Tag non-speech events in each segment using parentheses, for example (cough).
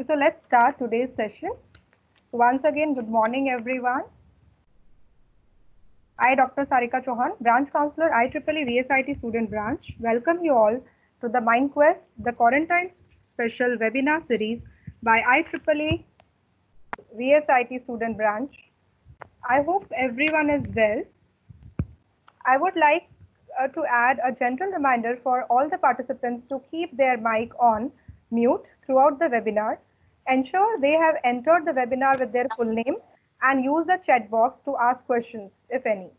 Okay, so let's start today's session. Once again, good morning, everyone. I, Dr. Sarika Chauhan, Branch Counselor, IEEE VSIT Student Branch, welcome you all to the Mind-Quench, the Quarantine Special Webinar Series by IEEE VSIT Student Branch. I hope everyone is well. I would like uh, to add a gentle reminder for all the participants to keep their mic on mute throughout the webinar. Ensure they have entered the webinar with their full name and use the chat box to ask questions, if any.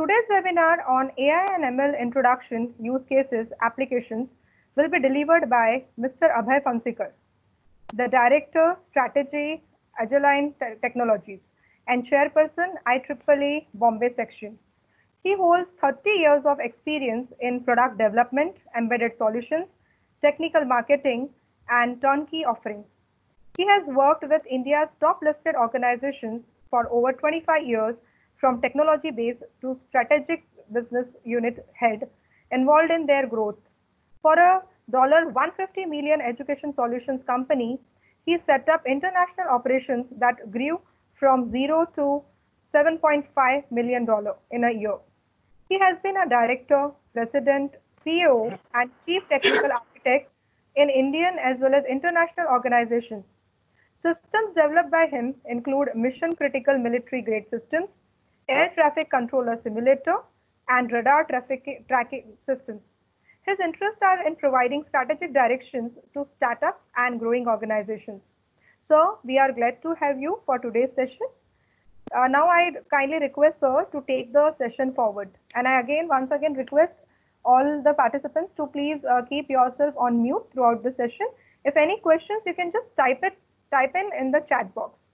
Today's webinar on AI and ML introduction, use cases, applications will be delivered by Mr. Abhay Phansikar, the Director, Strategy, Agile Technologies and Chairperson, IEEE Bombay Section. He holds 30 years of experience in product development, embedded solutions, technical marketing, and turnkey offerings. He has worked with India's top listed organizations for over 25 years from technology base to strategic business unit head involved in their growth. For a $150 million education solutions company, he set up international operations that grew from zero to $7.5 million in a year. He has been a director, president, CEO, and chief technical architect in Indian as well as international organizations. Systems developed by him include mission critical military grade systems, air traffic controller simulator, and radar traffic tracking systems. His interests are in providing strategic directions to startups and growing organizations. So we are glad to have you for today's session. Uh, now I kindly request sir to take the session forward. And I again, once again request all the participants to please uh, keep yourself on mute throughout the session. If any questions, you can just type it, type in in the chat box.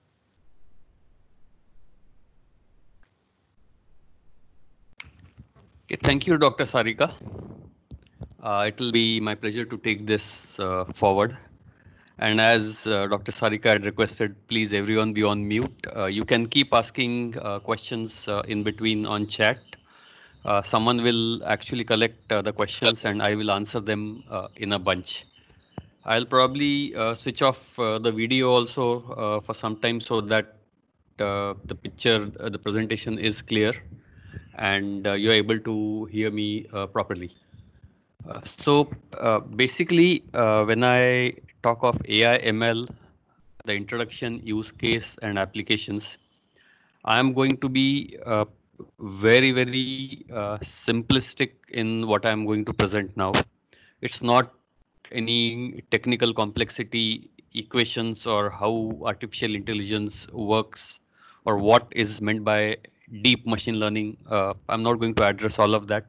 Okay, thank you, Dr. Sarika. Uh, it will be my pleasure to take this uh, forward. And as uh, Dr. Sarika had requested, please everyone be on mute. Uh, you can keep asking uh, questions uh, in between on chat. someone will actually collect the questions and I will answer them in a bunch. I'll probably switch off the video also for some time so that the picture, the presentation is clear and you're able to hear me properly. Uh, so uh, basically, uh, when I talk of AI ML, the introduction, use case, and applications, I'm going to be uh, very, very uh, simplistic in what I'm going to present now. It's not any technical complexity equations or how artificial intelligence works or what is meant by deep machine learning. I'm not going to address all of that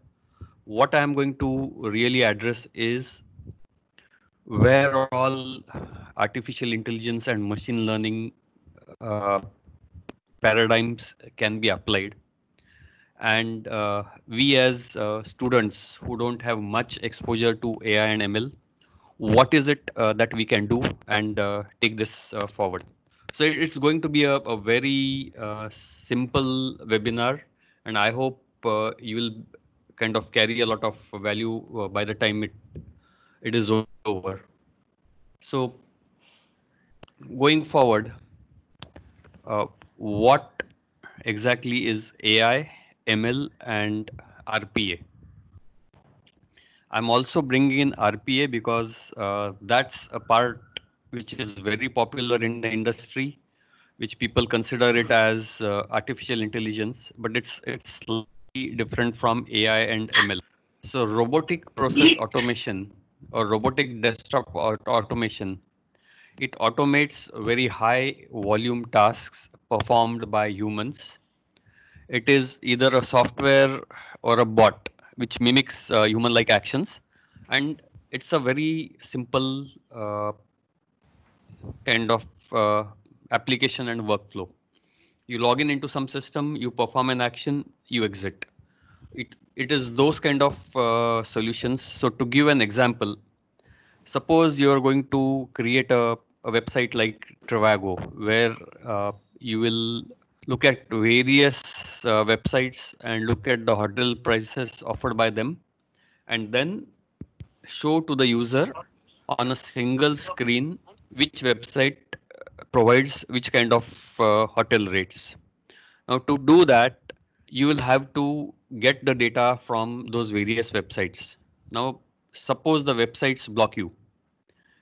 what I'm going to really address is where all artificial intelligence and machine learning uh, paradigms can be applied. And uh, we as uh, students who don't have much exposure to AI and ML, what is it uh, that we can do and uh, take this uh, forward? So it's going to be a, a very simple webinar, and I hope you will kind of carry a lot of value by the time it it is over. So going forward, uh, what exactly is AI, ML, and RPA? I'm also bringing in RPA because uh, that's a part which is very popular in the industry, which people consider it as uh, artificial intelligence, but it's it's slightly different from AI and ML. So robotic process (laughs) automation or robotic desktop automation, it automates very high volume tasks performed by humans. It is either a software or a bot which mimics uh, human-like actions, and it's a very simple uh, kind of uh, application and workflow you log in into some system, you perform an action, you exit. It it is those kind of uh, solutions. So to give an example, suppose you are going to create a, a website like trivago where uh, you will look at various uh, websites and look at the hotel prices offered by them, and then show to the user on a single screen which website provides which kind of uh, hotel rates. Now to do that, you will have to get the data from those various websites. Now, suppose the websites block you.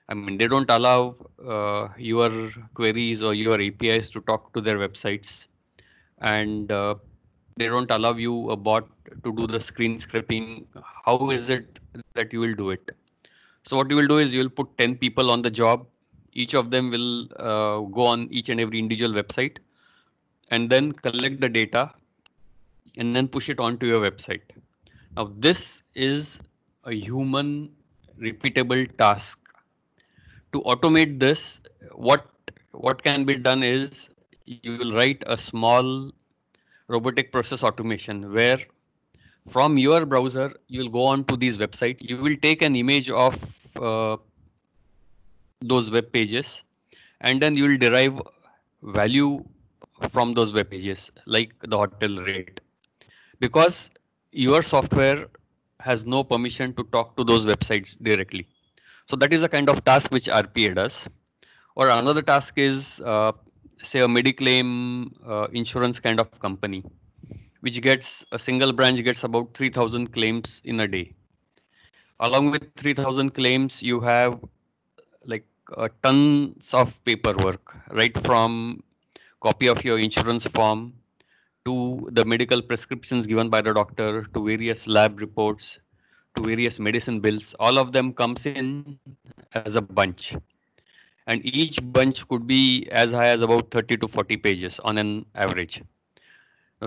I mean, they don't allow uh, your queries or your APIs to talk to their websites. And uh, they don't allow you a bot to do the screen scraping. How is it that you will do it? So what you will do is you will put 10 people on the job. Each of them will uh, go on each and every individual website and then collect the data and then push it onto your website. Now this is a human repeatable task. To automate this, what what can be done is you will write a small robotic process automation where from your browser you will go on to these websites. You will take an image of uh, those web pages and then you will derive value from those web pages like the hotel rate. Because your software has no permission to talk to those websites directly. So that is a kind of task which rpa does. Or another task is uh, say a mediclaim uh, insurance kind of company which gets a single branch gets about 3000 claims in a day. Along with 3000 claims you have like uh, tons of paperwork right from copy of your insurance form to the medical prescriptions given by the doctor to various lab reports to various medicine bills. All of them comes in as a bunch and each bunch could be as high as about 30 to 40 pages on an average.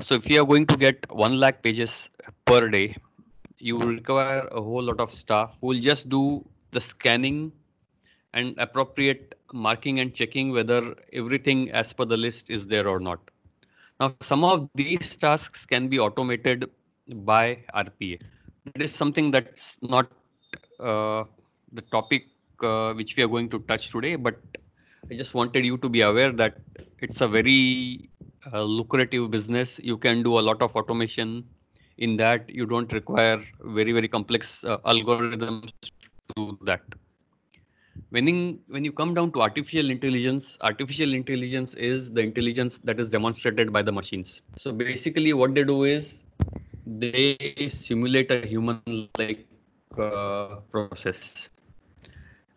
So if you are going to get 1 lakh pages per day, you will require a whole lot of staff who will just do the scanning and appropriate marking and checking whether everything as per the list is there or not. Now, some of these tasks can be automated by RPA. It is something that's not uh, the topic uh, which we are going to touch today, but I just wanted you to be aware that it's a very uh, lucrative business. You can do a lot of automation in that. You don't require very, very complex uh, algorithms to that. When, in, when you come down to artificial intelligence, artificial intelligence is the intelligence that is demonstrated by the machines. So basically what they do is they simulate a human like uh, process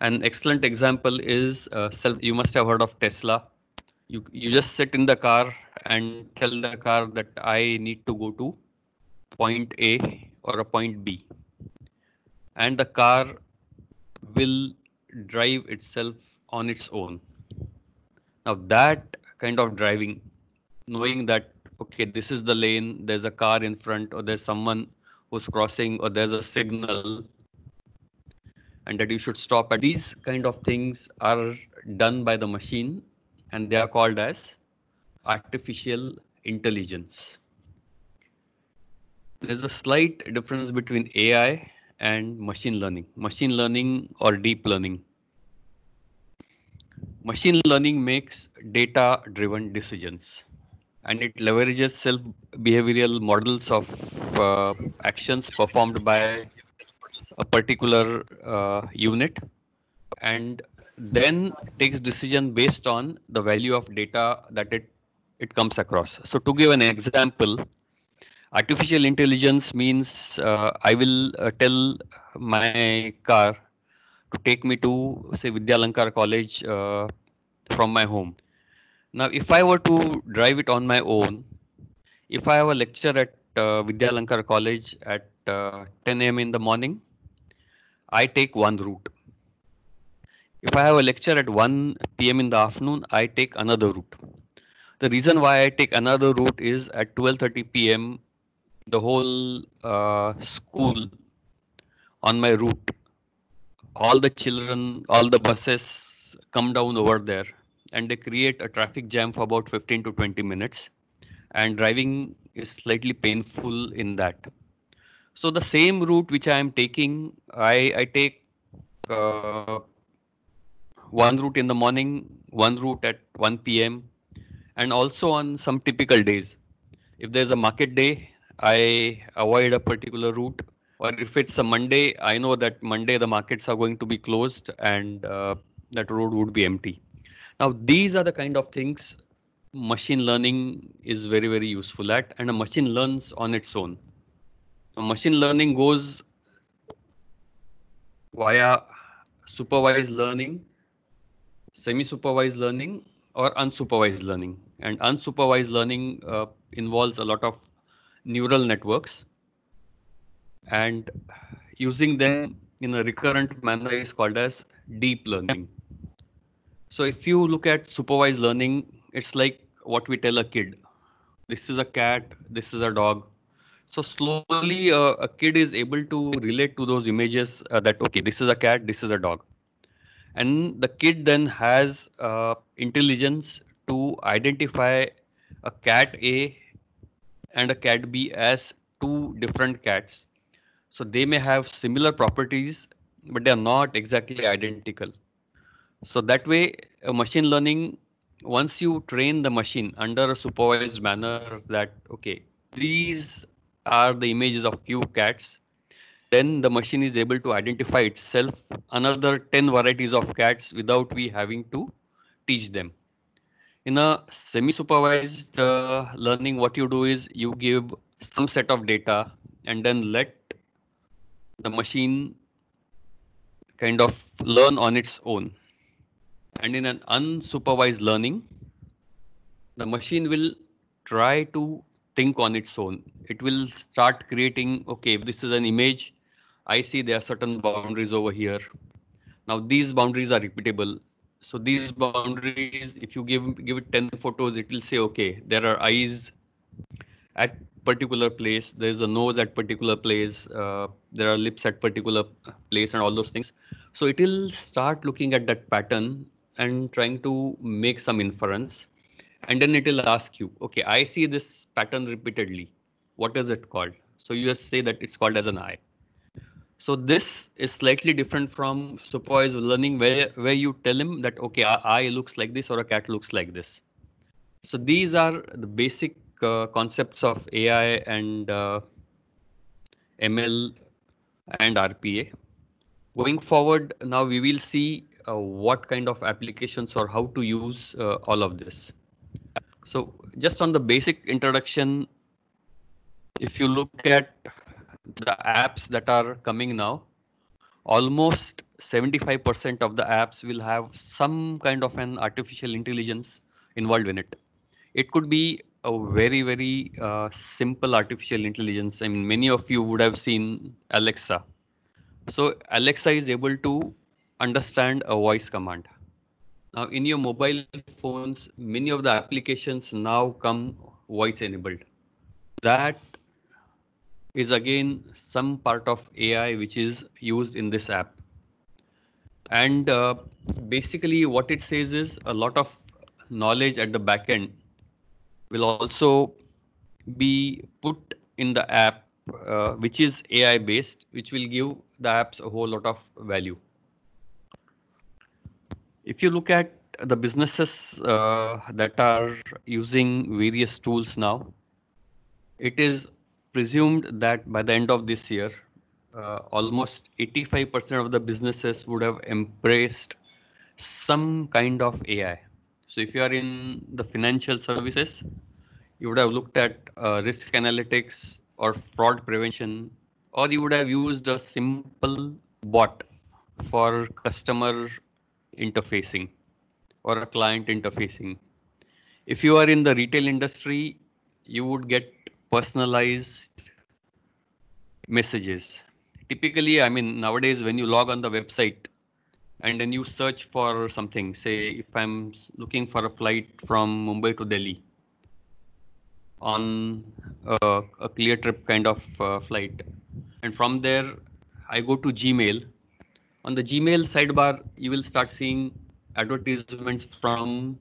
an excellent example is uh, self. You must have heard of Tesla. You you just sit in the car and tell the car that I need to go to point A or a point B, and the car will drive itself on its own. Now that kind of driving, knowing that okay, this is the lane, there's a car in front, or there's someone who's crossing, or there's a signal and that you should stop at these kind of things are done by the machine and they are called as artificial intelligence. There's a slight difference between AI and machine learning. Machine learning or deep learning. Machine learning makes data driven decisions and it leverages self behavioral models of uh, actions performed by a particular uh, unit and then takes decision based on the value of data that it it comes across. So to give an example artificial intelligence means uh, i will uh, tell my car to take me to say vidyalankar college uh, from my home. Now if i were to drive it on my own if i have a lecture at uh, vidyalankar college at uh, 10 a.m in the morning I take one route. If I have a lecture at 1 p.m. in the afternoon, I take another route. The reason why I take another route is at 12:30 p.m. the whole uh, school on my route, all the children, all the buses come down over there, and they create a traffic jam for about 15 to 20 minutes, and driving is slightly painful in that. So the same route which I am taking, I, I take uh, one route in the morning, one route at 1 p.m. and also on some typical days. If there's a market day, I avoid a particular route. Or if it's a Monday, I know that Monday the markets are going to be closed and uh, that road would be empty. Now, these are the kind of things machine learning is very, very useful at, and a machine learns on its own. Machine learning goes via supervised learning, semi-supervised learning, or unsupervised learning. And unsupervised learning uh, involves a lot of neural networks. And using them in a recurrent manner is called as deep learning. So if you look at supervised learning, it's like what we tell a kid. This is a cat, this is a dog. So slowly uh, a kid is able to relate to those images uh, that, okay, this is a cat, this is a dog. And the kid then has uh, intelligence to identify a cat A and a cat B as two different cats. So they may have similar properties, but they are not exactly identical. So that way, a machine learning, once you train the machine under a supervised manner that, okay, these are the images of few cats, then the machine is able to identify itself another 10 varieties of cats without we having to teach them. In a semi-supervised uh, learning, what you do is you give some set of data and then let the machine kind of learn on its own. And in an unsupervised learning, the machine will try to think on its own. It will start creating, okay, this is an image, I see there are certain boundaries over here. Now these boundaries are repeatable. So these boundaries, if you give give it 10 photos, it will say, okay, there are eyes at particular place. There's a nose at particular place. Uh, there are lips at particular place and all those things. So it will start looking at that pattern and trying to make some inference. And then it will ask you, okay, I see this pattern repeatedly. What is it called? So you just say that it's called as an eye. So this is slightly different from supervised learning where, where you tell him that, okay, a eye looks like this or a cat looks like this. So these are the basic uh, concepts of AI and uh, ML and RPA. Going forward, now we will see uh, what kind of applications or how to use uh, all of this. So just on the basic introduction, if you look at the apps that are coming now, almost 75% of the apps will have some kind of an artificial intelligence involved in it. It could be a very, very uh, simple artificial intelligence. I mean, many of you would have seen Alexa. So Alexa is able to understand a voice command. Now in your mobile phones, many of the applications now come voice enabled. That is again some part of AI which is used in this app. And uh, basically what it says is a lot of knowledge at the back end will also be put in the app uh, which is AI based, which will give the apps a whole lot of value. If you look at the businesses uh, that are using various tools now, it is presumed that by the end of this year, uh, almost 85% of the businesses would have embraced some kind of AI. So if you are in the financial services, you would have looked at uh, risk analytics or fraud prevention, or you would have used a simple bot for customer interfacing or a client interfacing. If you are in the retail industry, you would get personalized messages. Typically, I mean, nowadays, when you log on the website, and then you search for something say if i'm looking for a flight from mumbai to delhi on a, Cleartrip kind of uh, flight and from there i go to gmail on the gmail sidebar you will start seeing advertisements from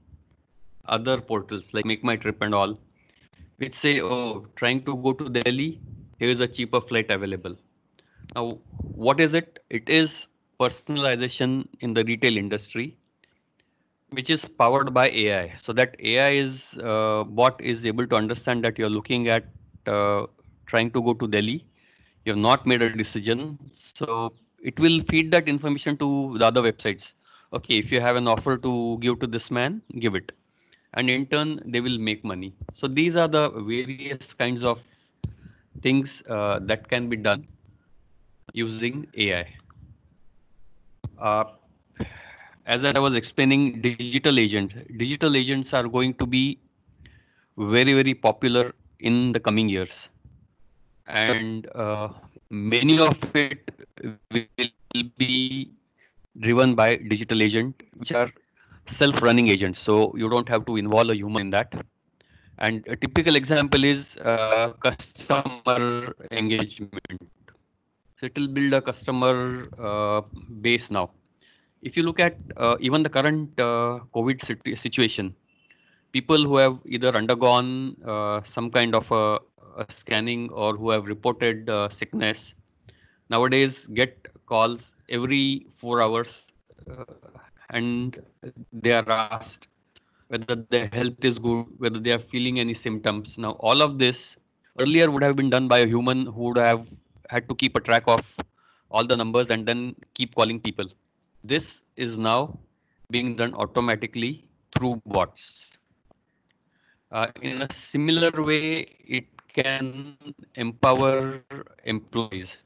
other portals like make my trip and all which say oh trying to go to delhi here is a cheaper flight available now what is it it is personalization in the retail industry, which is powered by AI. So that AI is uh, bot is able to understand that you're looking at uh, trying to go to Delhi. You have not made a decision. So it will feed that information to the other websites. okay, if you have an offer to give to this man, give it. And in turn, they will make money. So these are the various kinds of things uh, that can be done using AI. Uh, as I was explaining, digital agents, digital agents are going to be very, very popular in the coming years. And uh, many of it will be driven by digital agent, which are self-running agents. So you don't have to involve a human in that. And a typical example is uh, customer engagement. So it will build a customer uh, base now. If you look at uh, even the current uh, COVID situation, people who have either undergone uh, some kind of a, a, scanning or who have reported uh, sickness nowadays get calls every four hours uh, and they are asked whether their health is good, whether they are feeling any symptoms. Now, all of this earlier would have been done by a human who would have had to keep a track of all the numbers and then keep calling people. This is now being done automatically through bots. Uh, in a similar way, it can empower employees.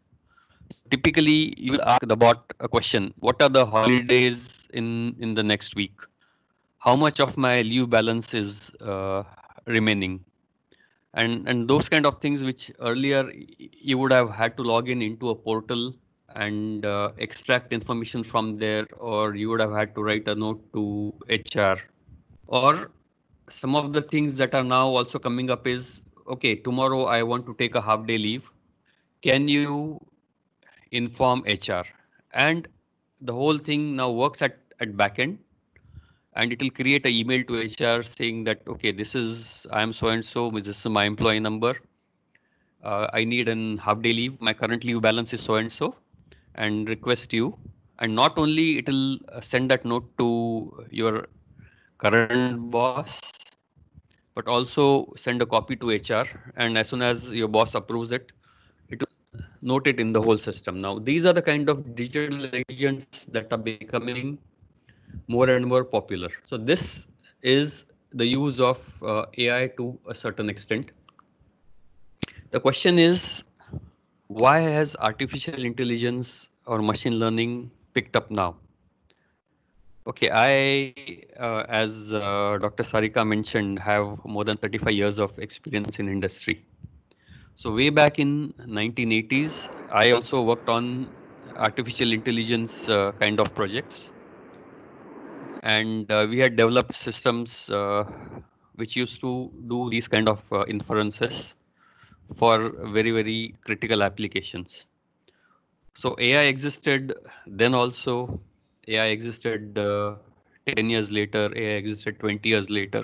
Typically, you will ask the bot a question, what are the holidays in, in the next week? how much of my leave balance is uh, remaining and and those kind of things which earlier you would have had to log in into a portal and uh, extract information from there or you would have had to write a note to hr or some of the things that are now also coming up is okay tomorrow i want to take a half day leave can you inform hr and the whole thing now works at at backend and it will create an email to HR saying that, okay, this is, I'm so and so, this is my employee number. Uh, I need an half day leave. My current leave balance is so and so, and request you. And not only it will send that note to your current boss, but also send a copy to HR. And as soon as your boss approves it, it will note it in the whole system. Now, these are the kind of digital agents that are becoming more and more popular. So this is the use of uh, AI to a certain extent. The question is, why has artificial intelligence or machine learning picked up now? Okay, I, uh, as uh, Dr. Sarika mentioned, have more than 35 years of experience in industry. So way back in 1980s, I also worked on artificial intelligence uh, kind of projects and uh, we had developed systems uh, which used to do these kind of uh, inferences for very very critical applications so ai existed then also ai existed uh, 10 years later ai existed 20 years later.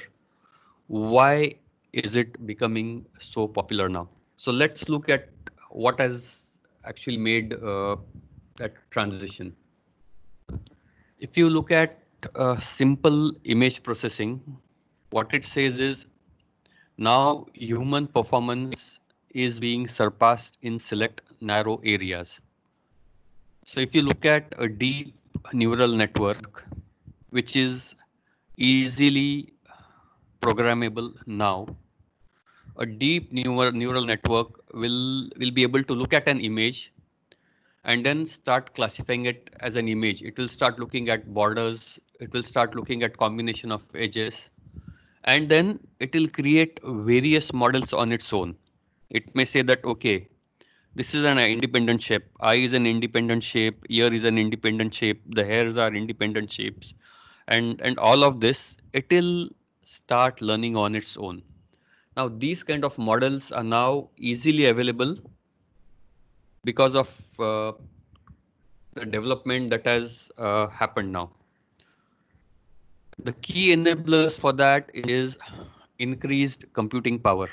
Why is it becoming so popular now? So let's look at what has actually made uh, that transition. If you look at uh, simple image processing, what it says is now human performance is being surpassed in select narrow areas. So if you look at a deep neural network, which is easily programmable now, a deep neural neural network will will be able to look at an image and then start classifying it as an image. It will start looking at borders. It will start looking at combination of edges. And then it will create various models on its own. It may say that, okay, this is an independent shape. Eye is an independent shape. Ear is an independent shape. The hairs are independent shapes. And, and all of this, it will start learning on its own. Now, these kind of models are now easily available because of uh, the development that has uh, happened now. The key enablers for that is increased computing power.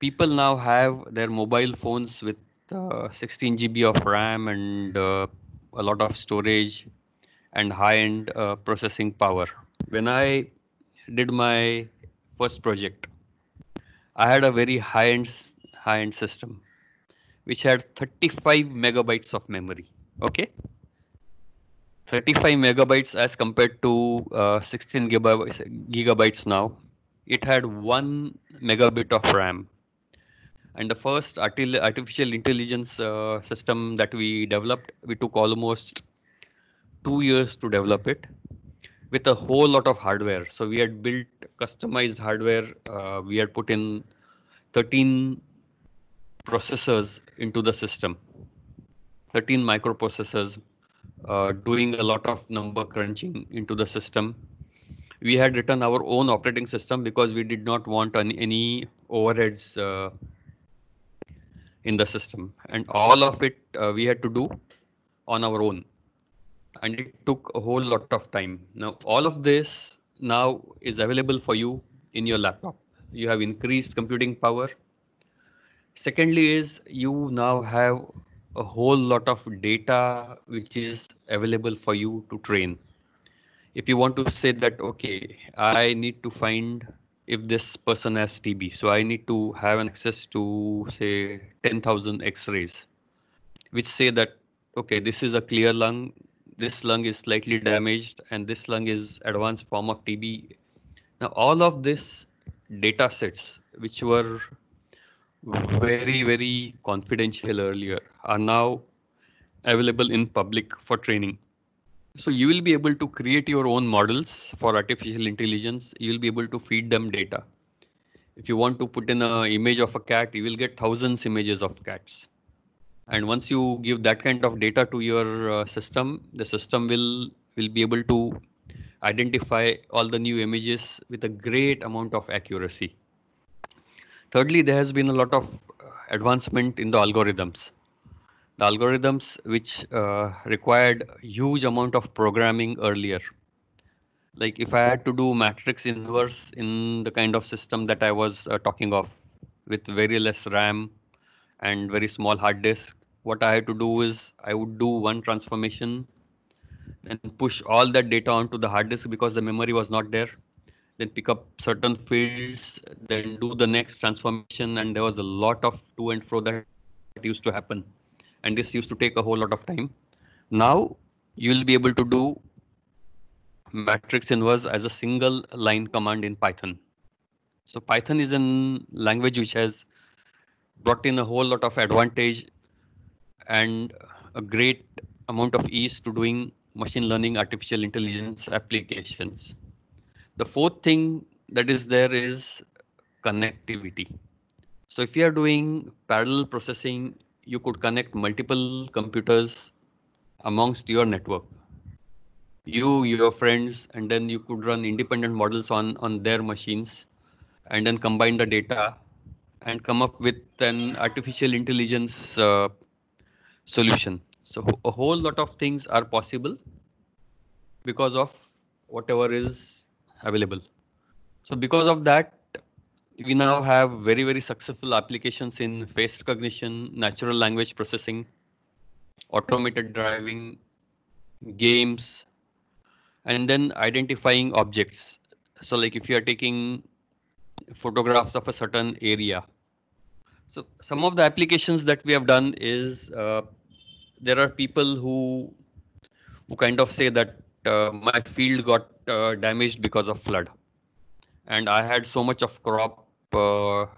People now have their mobile phones with uh, 16 GB of RAM and uh, a lot of storage and high-end uh, processing power. When I did my first project, I had a very high-end high-end system which had 35 megabytes of memory. Okay. 35 megabytes as compared to uh, 16 gigabytes, gigabytes now. It had one megabit of RAM. And the first artificial intelligence uh, system that we developed, we took almost two years to develop it with a whole lot of hardware. So we had built customized hardware. Uh, we had put in 13 processors into the system, 13 microprocessors, uh, doing a lot of number crunching into the system. We had written our own operating system because we did not want any, any overheads uh, in the system. And all of it uh, we had to do on our own. And it took a whole lot of time. Now, all of this now is available for you in your laptop. You have increased computing power. Secondly is you now have a whole lot of data which is available for you to train. If you want to say that, okay, I need to find if this person has TB, so I need to have an access to say 10,000 X-rays, which say that, okay, this is a clear lung, this lung is slightly damaged, and this lung is advanced form of TB. Now, all of this data sets, which were very, very confidential earlier are now available in public for training. So you will be able to create your own models for artificial intelligence. You will be able to feed them data. If you want to put in an image of a cat, you will get thousands images of cats. And once you give that kind of data to your uh, system, the system will will be able to identify all the new images with a great amount of accuracy. Thirdly, there has been a lot of uh, advancement in the algorithms. The algorithms which uh, required huge amount of programming earlier. Like if I had to do matrix inverse in the kind of system that I was uh, talking of with very less RAM and very small hard disk, what I had to do is I would do one transformation and push all that data onto the hard disk because the memory was not there then pick up certain fields, then do the next transformation. And there was a lot of to and fro that used to happen. And this used to take a whole lot of time. Now you'll be able to do matrix inverse as a single line command in Python. So Python is a language which has brought in a whole lot of advantage and a great amount of ease to doing machine learning artificial intelligence applications. The fourth thing that is there is connectivity. So if you are doing parallel processing, you could connect multiple computers amongst your network. You, your friends, and then you could run independent models on, on their machines and then combine the data and come up with an artificial intelligence uh, solution. So a whole lot of things are possible because of whatever is available. So because of that, we now have very, very successful applications in face recognition, natural language processing, automated driving, games, and then identifying objects. So like if you are taking photographs of a certain area. So some of the applications that we have done is uh, there are people who who kind of say that uh, my field got uh, damaged because of flood and i had so much of crop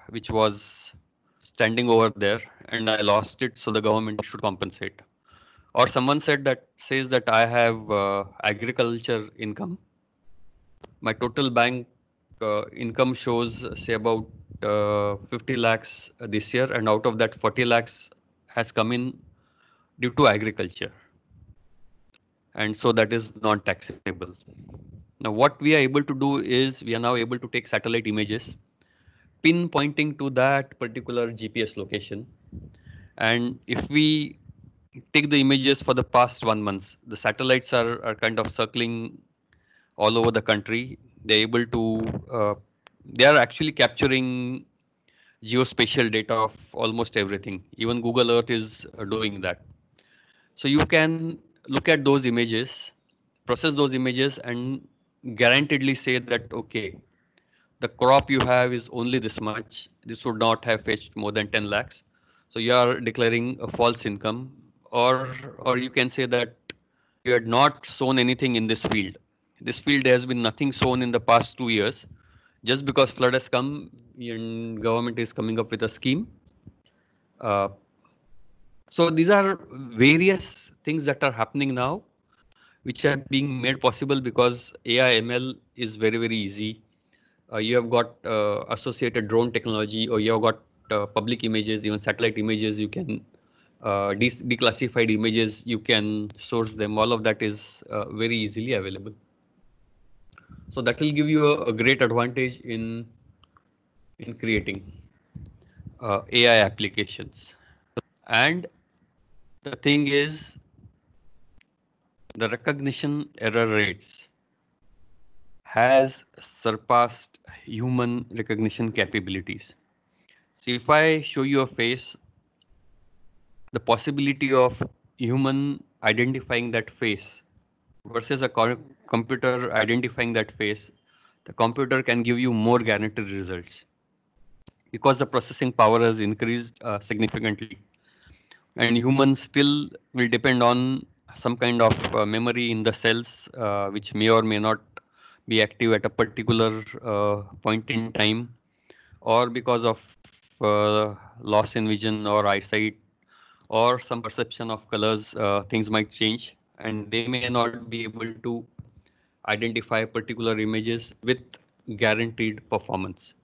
which was standing over there and i lost it so the government should compensate. Or someone said that says that i have uh, agriculture income. My total bank uh, income shows say about uh, 50 lakhs this year and out of that 40 lakhs has come in due to agriculture. And so that is not taxable. Now what we are able to do is we are now able to take satellite images pinpointing to that particular GPS location. And if we take the images for the past one month the satellites are, are kind of circling all over the country. They're able to uh, they are actually capturing geospatial data of almost everything. Even google earth is uh, doing that. So you can look at those images, process those images, and guaranteedly say that, okay, the crop you have is only this much. This would not have fetched more than 10 lakhs. So you are declaring a false income, or or you can say that you had not sown anything in this field. This field has been nothing sown in the past two years. Just because flood has come and government is coming up with a scheme. Uh, so these are various things that are happening now, which are being made possible because AI ML is very, very easy. Uh, you have got uh, associated drone technology or you have got uh, public images, even satellite images, you can uh, de declassified images, you can source them. All of that is uh, very easily available. So that will give you a, a great advantage in in creating uh, AI applications. And the thing is, the recognition error rates has surpassed human recognition capabilities. So if I show you a face the possibility of human identifying that face versus a computer identifying that face, the computer can give you more guaranteed results because the processing power has increased uh, significantly. And humans still will depend on some kind of uh, memory in the cells, uh, which may or may not be active at a particular uh, point in time, or because of uh, loss in vision or eyesight or some perception of colors, uh, things might change and they may not be able to identify particular images with guaranteed performance.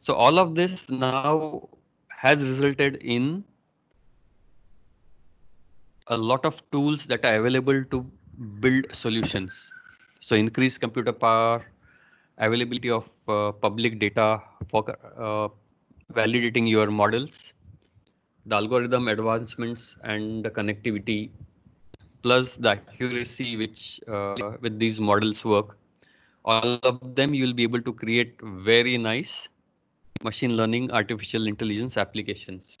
So all of this now has resulted in a lot of tools that are available to build solutions. So increase computer power, availability of uh, public data for uh, validating your models, the algorithm advancements and the connectivity plus the accuracy which uh, with these models work. All of them you will be able to create very nice machine learning artificial intelligence applications.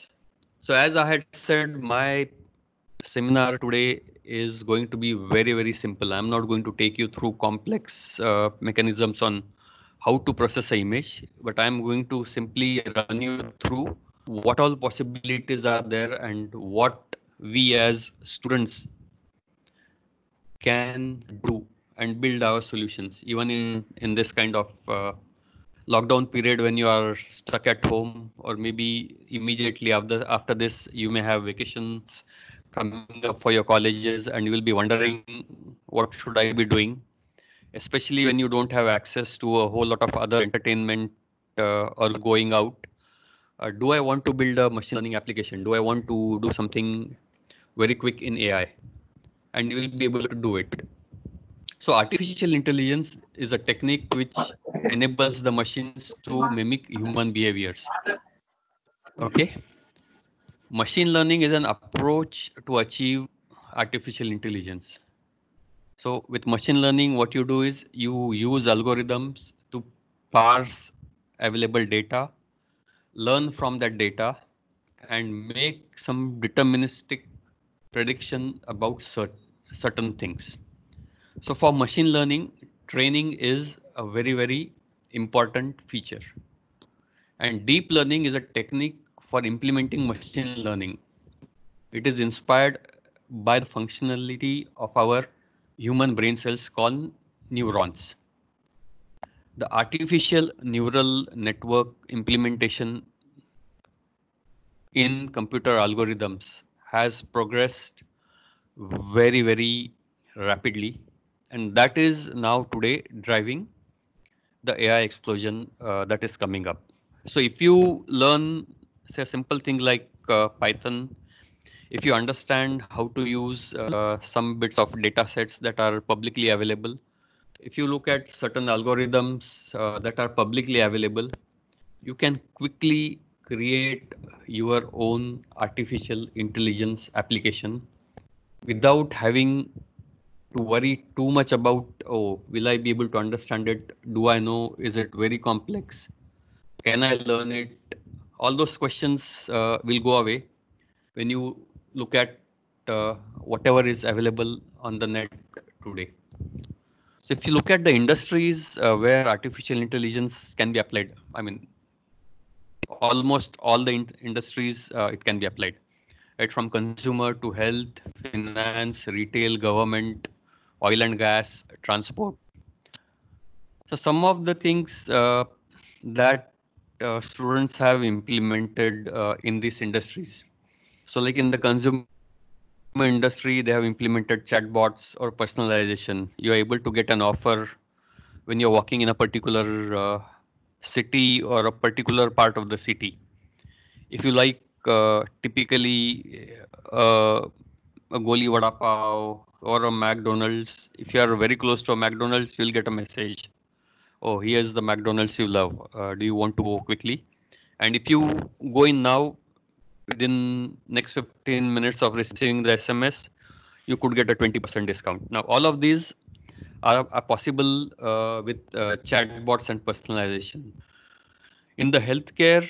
So as i had said my seminar today is going to be very very simple. I'm not going to take you through complex uh, mechanisms on how to process an image but i'm going to simply run you through what all possibilities are there and what we as students can do and build our solutions. Even in in this kind of uh, lockdown period when you are stuck at home or maybe immediately after after this you may have vacations coming up for your colleges and you will be wondering what should i be doing especially when you don't have access to a whole lot of other entertainment uh, or going out uh, do I want to build a machine learning application? Do I want to do something very quick in AI? And you will be able to do it. So artificial intelligence is a technique which enables the machines to mimic human behaviors. Okay. Machine learning is an approach to achieve artificial intelligence. So with machine learning, what you do is you use algorithms to parse available data learn from that data and make some deterministic prediction about cert certain things. So for machine learning, training is a very, very important feature. And deep learning is a technique for implementing machine learning. It is inspired by the functionality of our human brain cells called neurons the artificial neural network implementation in computer algorithms has progressed very, very rapidly. And that is now today driving the AI explosion uh, that is coming up. So if you learn, say, a simple thing like uh, Python, if you understand how to use uh, some bits of data sets that are publicly available, if you look at certain algorithms uh, that are publicly available, you can quickly create your own artificial intelligence application without having to worry too much about, oh, will I be able to understand it? Do I know? Is it very complex? Can I learn it? All those questions uh, will go away when you look at uh, whatever is available on the net today. So if you look at the industries uh, where artificial intelligence can be applied, I mean, almost all the in industries uh, it can be applied, right? From consumer to health, finance, retail, government, oil and gas, transport. So some of the things uh, that uh, students have implemented uh, in these industries. So like in the consumer industry, they have implemented chatbots or personalization. You're able to get an offer when you're walking in a particular uh, city or a particular part of the city. If you like uh, typically uh, a Goli Vada Pav or a McDonald's, if you are very close to a McDonald's, you'll get a message. Oh, here's the McDonald's you love. Uh, do you want to go quickly? And if you go in now, within next 15 minutes of receiving the SMS, you could get a 20% discount. Now, all of these are, are possible uh, with uh, chatbots and personalization. In the healthcare,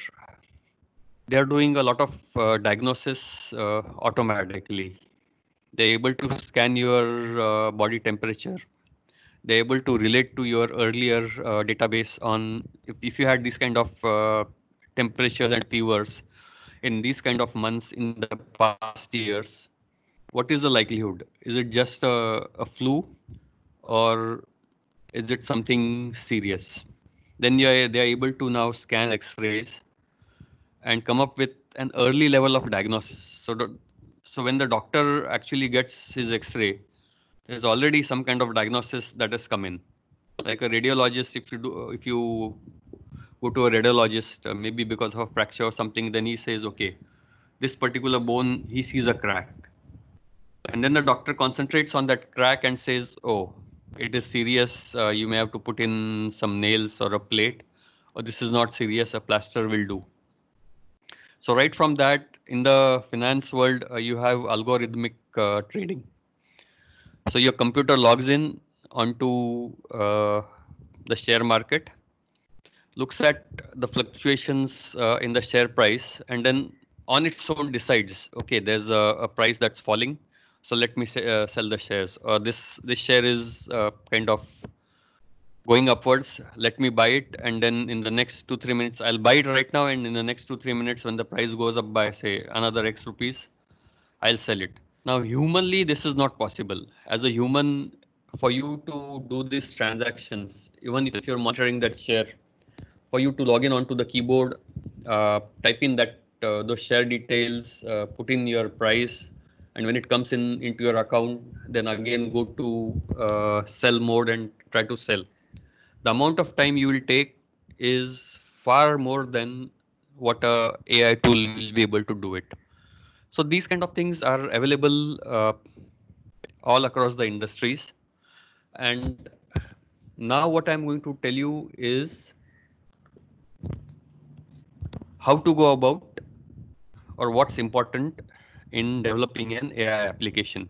they are doing a lot of uh, diagnosis uh, automatically. They're able to scan your uh, body temperature. They're able to relate to your earlier uh, database on if, if you had these kind of temperatures and fevers in these kind of months in the past years what is the likelihood? Is it just a, a flu or is it something serious? Then are, they are able to now scan x-rays and come up with an early level of diagnosis. So so when the doctor actually gets his x-ray there's already some kind of diagnosis that has come in like a radiologist if you do if you go to a radiologist, uh, maybe because of a fracture or something, then he says, okay, this particular bone, he sees a crack. And then the doctor concentrates on that crack and says, oh, it is serious. Uh, you may have to put in some nails or a plate, or this is not serious. A plaster will do. So right from that, in the finance world, uh, you have algorithmic uh, trading. So your computer logs in onto uh, the share market looks at the fluctuations uh, in the share price and then on its own decides okay there's a, a price that's falling so let me say, uh, sell the shares. Or this this share is uh, kind of going upwards. Let me buy it and then in the next two three minutes i'll buy it right now and in the next two three minutes when the price goes up by say another x rupees i'll sell it now humanly this is not possible as a human for you to do these transactions even if you're monitoring that share for you to log in onto the keyboard, uh, type in that uh, those share details, uh, put in your price, and when it comes in into your account, then again go to uh, sell mode and try to sell. The amount of time you will take is far more than what a AI tool will be able to do it. So these kind of things are available uh, all across the industries. And now what I'm going to tell you is how to go about or what's important in developing an AI application.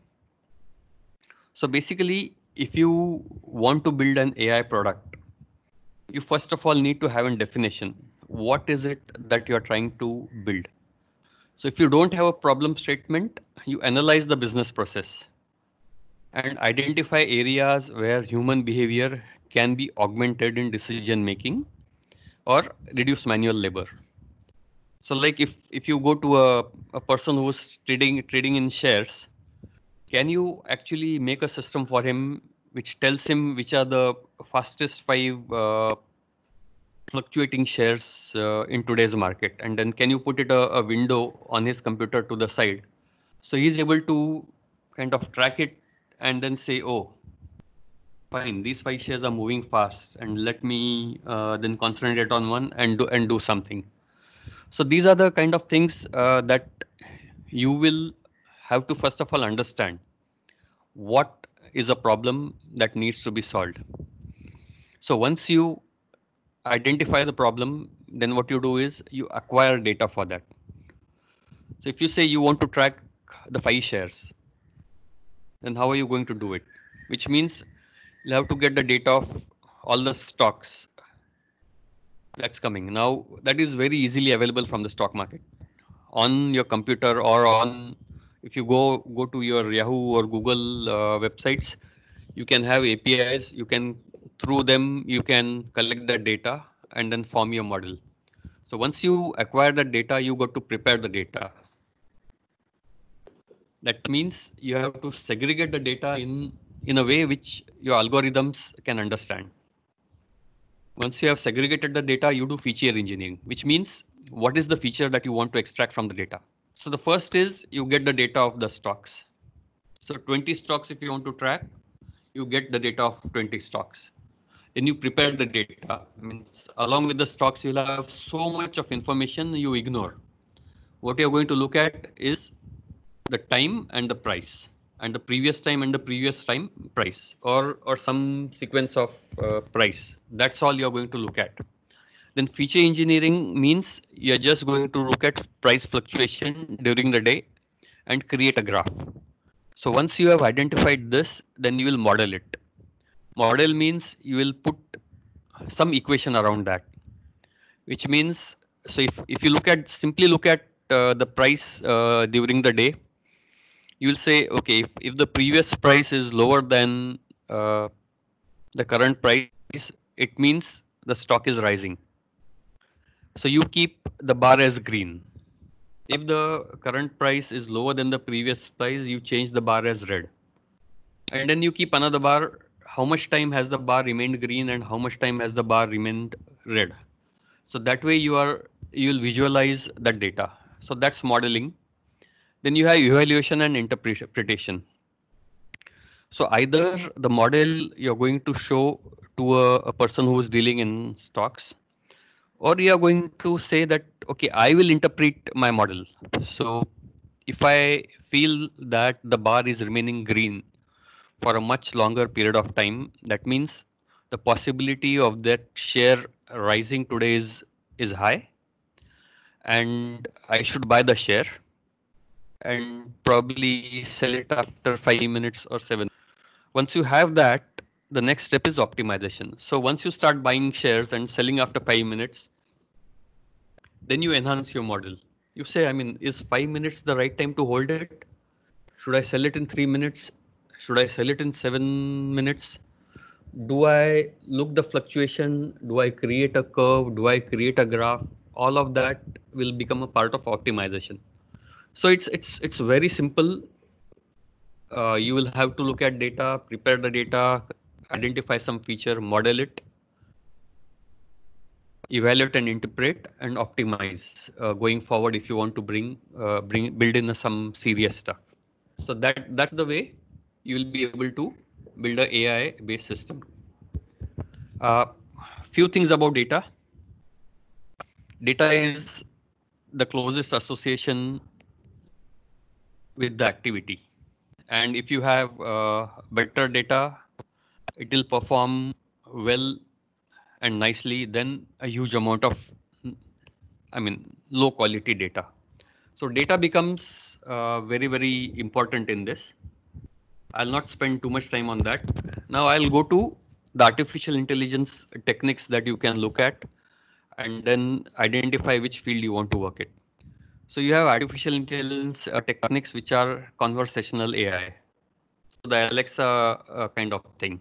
So basically, if you want to build an AI product, you first of all need to have a definition. What is it that you're trying to build? So if you don't have a problem statement, you analyze the business process and identify areas where human behavior can be augmented in decision making or reduce manual labor. So like if, if you go to a, a person who's trading trading in shares, can you actually make a system for him which tells him which are the fastest five uh, fluctuating shares uh, in today's market. And then can you put it a, a, window on his computer to the side? So he's able to kind of track it and then say oh fine these five shares are moving fast and let me uh, then concentrate on one and do and do something. So these are the kind of things uh, that you will have to first of all understand what is a problem that needs to be solved. So once you identify the problem, then what you do is you acquire data for that. So if you say you want to track the five shares, then how are you going to do it? Which means you have to get the data of all the stocks that's coming now that is very easily available from the stock market on your computer or on if you go go to your yahoo or google uh, websites you can have apis you can through them you can collect the data and then form your model so once you acquire the data you got to prepare the data that means you have to segregate the data in in a way which your algorithms can understand. Once you have segregated the data, you do feature engineering, which means what is the feature that you want to extract from the data. So the first is you get the data of the stocks. So 20 stocks, if you want to track, you get the data of 20 stocks. Then you prepare the data. I Means along with the stocks, you'll have so much of information you ignore. What you're going to look at is the time and the price and the previous time and the previous time price or or some sequence of uh, price. That's all you're going to look at. Then feature engineering means you're just going to look at price fluctuation during the day and create a graph. So once you have identified this, then you will model it. Model means you will put some equation around that, which means so if, if you look at simply look at uh, the price uh, during the day, you will say, okay, if, if the previous price is lower than uh, the current price, it means the stock is rising. So you keep the bar as green. If the current price is lower than the previous price, you change the bar as red. And then you keep another bar. How much time has the bar remained green and how much time has the bar remained red? So that way you are you will visualize that data. So that's modeling. Then you have evaluation and interpretation. So either the model you're going to show to a, a person who is dealing in stocks or you are going to say that okay i will interpret my model so if i feel that the bar is remaining green for a much longer period of time that means the possibility of that share rising today is is high and i should buy the share and probably sell it after 5 minutes or 7 once you have that the next step is optimization. So once you start buying shares and selling after five minutes, then you enhance your model. You say, I mean, is five minutes the right time to hold it? Should I sell it in three minutes? Should I sell it in seven minutes? Do I look the fluctuation? Do I create a curve? Do I create a graph? All of that will become a part of optimization. So it's it's it's very simple. Uh, you will have to look at data, prepare the data, identify some feature, model it, evaluate and interpret, and optimize uh, going forward if you want to bring uh, bring build in some serious stuff. So that that's the way you will be able to build a AI based system. Uh, few things about data. Data is the closest association with the activity. And if you have uh, better data, it will perform well and nicely than a huge amount of, I mean, low quality data. So data becomes uh, very, very important in this. I'll not spend too much time on that. Now I'll go to the artificial intelligence techniques that you can look at and then identify which field you want to work in. So you have artificial intelligence uh, techniques which are conversational AI. So the Alexa uh, kind of thing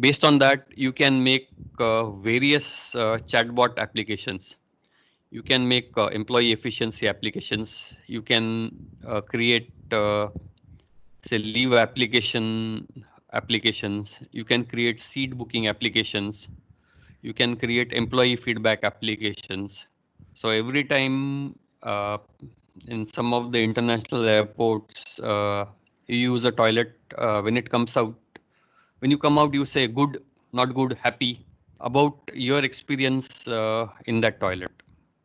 based on that you can make uh, various uh, chatbot applications you can make uh, employee efficiency applications you can uh, create say leave application applications. You can create seat booking applications. You can create employee feedback applications. So every time uh, in some of the international airports you use a toilet when it comes out when you come out you say good not good happy about your experience uh, in that toilet.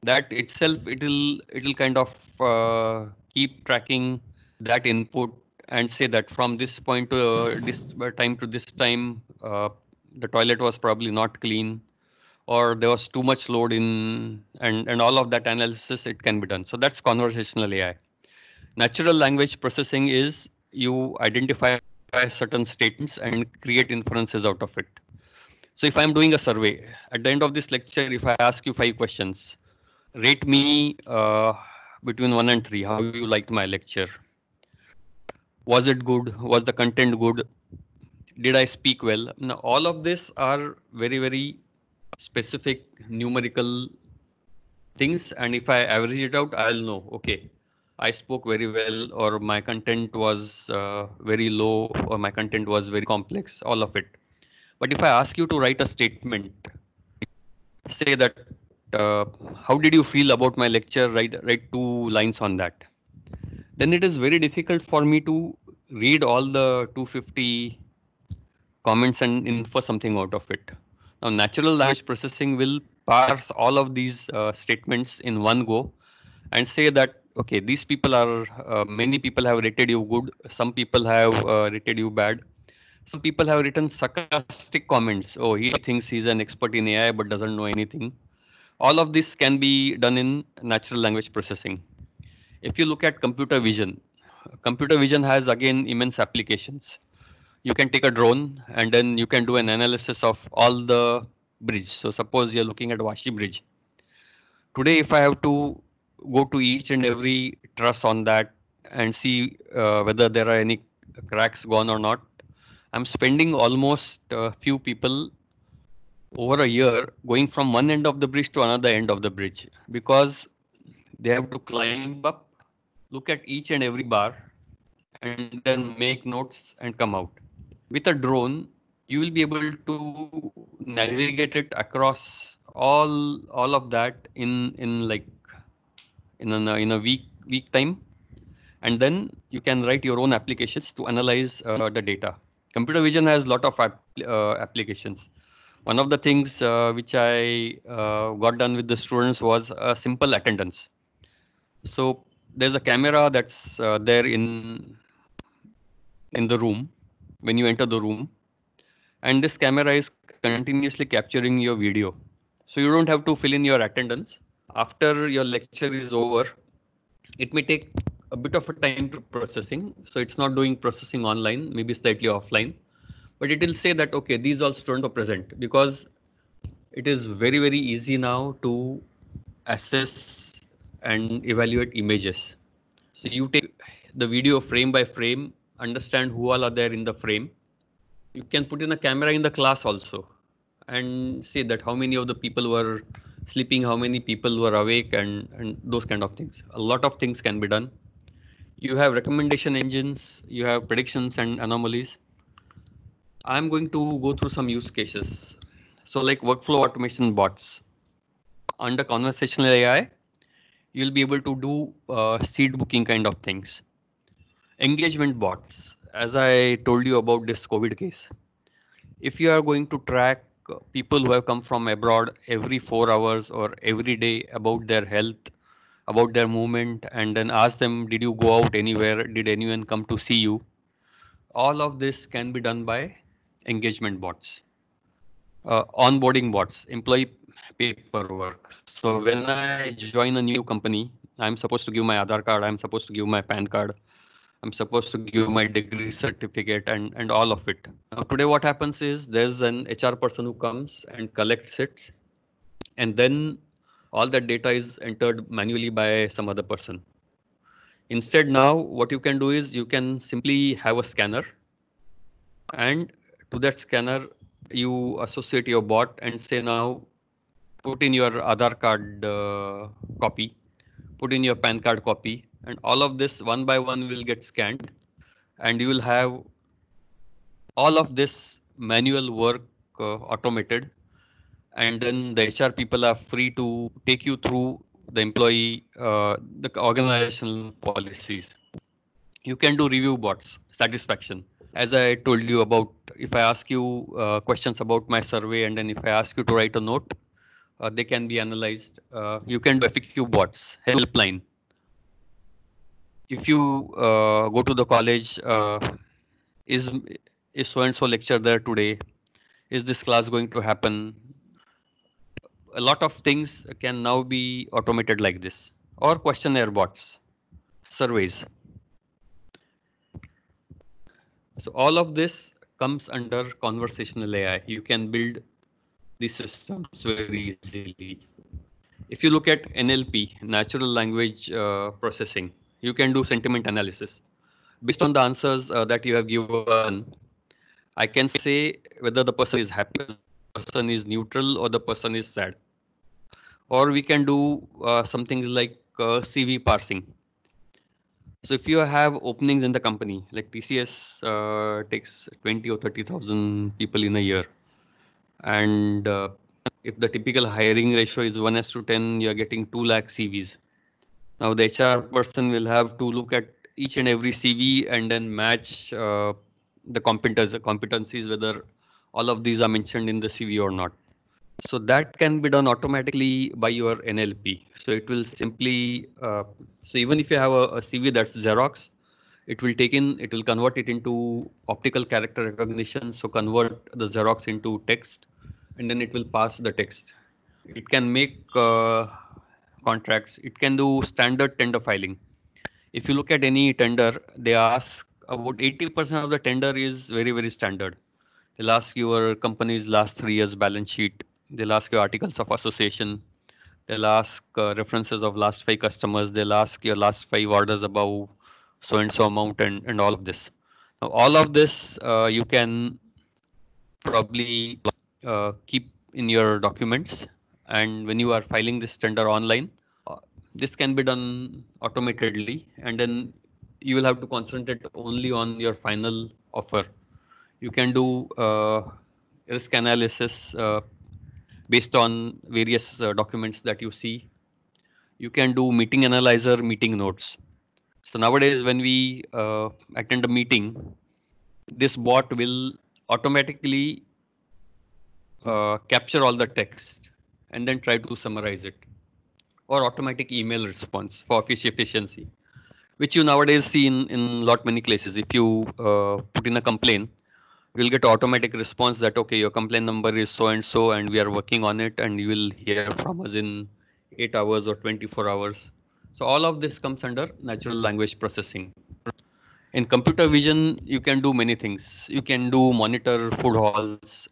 That itself it will it will kind of uh, keep tracking that input and say that from this point to uh, this time to this time uh, the toilet was probably not clean or there was too much load in and and all of that analysis it can be done so that's conversational ai natural language processing is you identify certain statements and create inferences out of it. So if I'm doing a survey, at the end of this lecture, if I ask you five questions, rate me uh, between one and three, how you liked my lecture. Was it good? Was the content good? Did I speak well? Now, all of this are very, very specific numerical things. And if I average it out, I'll know, okay, I spoke very well, or my content was uh, very low, or my content was very complex, all of it. But if I ask you to write a statement, say that, uh, how did you feel about my lecture? Write, write two lines on that. Then it is very difficult for me to read all the 250 comments and infer something out of it. Now, natural language processing will parse all of these uh, statements in one go and say that okay these people are uh, many people have rated you good some people have uh, rated you bad. Some people have written sarcastic comments. Oh he thinks he's an expert in ai but doesn't know anything. All of this can be done in natural language processing if you look at computer vision computer vision has again immense applications you can take a drone and then you can do an analysis of all the bridge so suppose you're looking at Vashi bridge today if i have to go to each and every truss on that and see uh, whether there are any cracks gone or not. I'm spending almost a few people over a year going from one end of the bridge to another end of the bridge because they have to climb up, look at each and every bar, and then make notes and come out. With a drone, you will be able to navigate it across all all of that in in like in a, in a week week time. And then you can write your own applications to analyze uh, the data. Computer vision has a lot of uh, applications. One of the things uh, which i uh, got done with the students was a simple attendance. So there's a camera that's uh, there in in the room when you enter the room and this camera is continuously capturing your video. So you don't have to fill in your attendance. After your lecture is over, it may take a bit of a time to processing. So it's not doing processing online, maybe slightly offline, but it will say that, okay, these all students are present because it is very, very easy now to assess and evaluate images. So you take the video frame by frame, understand who all are there in the frame. You can put in a camera in the class also and say that how many of the people were sleeping, how many people were awake, and, and those kind of things. A lot of things can be done. You have recommendation engines, you have predictions and anomalies. I'm going to go through some use cases. So like workflow automation bots. Under conversational AI, you'll be able to do uh, seat booking kind of things. Engagement bots, as I told you about this COVID case. If you are going to track people who have come from abroad every four hours or every day about their health, about their movement, and then ask them, Did you go out anywhere? Did anyone come to see you? All of this can be done by engagement bots, uh, onboarding bots, employee paperwork. So when I join a new company, I'm supposed to give my Aadhaar card, I'm supposed to give my PAN card, I'm supposed to give my degree certificate and, and all of it. Now, today, what happens is there's an HR person who comes and collects it, and then all that data is entered manually by some other person. Instead, now what you can do is you can simply have a scanner, and to that scanner, you associate your bot and say now put in your Aadhaar card uh, copy, put in your PAN card copy, and all of this one by one will get scanned and you will have all of this manual work uh, automated and then the HR people are free to take you through the employee, uh, the organizational policies. You can do review bots, satisfaction. As I told you about, if I ask you uh, questions about my survey and then if I ask you to write a note, uh, they can be analyzed. Uh, you can do FAQ bots, helpline if you uh, go to the college, uh, is is so and so lecture there today? Is this class going to happen? A lot of things can now be automated like this, or questionnaire bots, surveys. So all of this comes under conversational AI. You can build these systems very easily. If you look at NLP, natural language uh, processing, you can do sentiment analysis. Based on the answers uh, that you have given, I can say whether the person is happy, the person is neutral, or the person is sad. Or we can do uh, some things like uh, CV parsing. So if you have openings in the company, like TCS uh, takes 20 or 30,000 people in a year, and uh, if the typical hiring ratio is 1 to 10, you're getting 2 lakh CVs. Now the HR person will have to look at each and every CV and then match uh, the competencies, competencies, whether all of these are mentioned in the CV or not. So that can be done automatically by your NLP. So it will simply, uh, so even if you have a, a CV that's Xerox, it will take in, it will convert it into optical character recognition. So convert the Xerox into text and then it will pass the text. It can make uh, contracts. It can do standard tender filing. If you look at any tender, they ask about 80% of the tender is very, very standard. They'll ask your company's last three years balance sheet. They'll ask your articles of association. They'll ask uh, references of last five customers. They'll ask your last five orders above so and so amount and, and all of this. Now, all of this uh, you can probably uh, keep in your documents. And when you are filing this tender online, uh, this can be done automatically. And then you will have to concentrate only on your final offer. You can do uh, risk analysis uh, based on various uh, documents that you see. You can do meeting analyzer, meeting notes. So nowadays, when we uh, attend a meeting, this bot will automatically uh, capture all the text and then try to summarize it or automatic email response for efficiency which you nowadays see in in lot many places. If you uh, put in a complaint you'll get automatic response that okay your complaint number is so and so and we are working on it and you will hear from us in 8 hours or 24 hours so all of this comes under natural language processing. In computer vision you can do many things. You can do monitor food halls.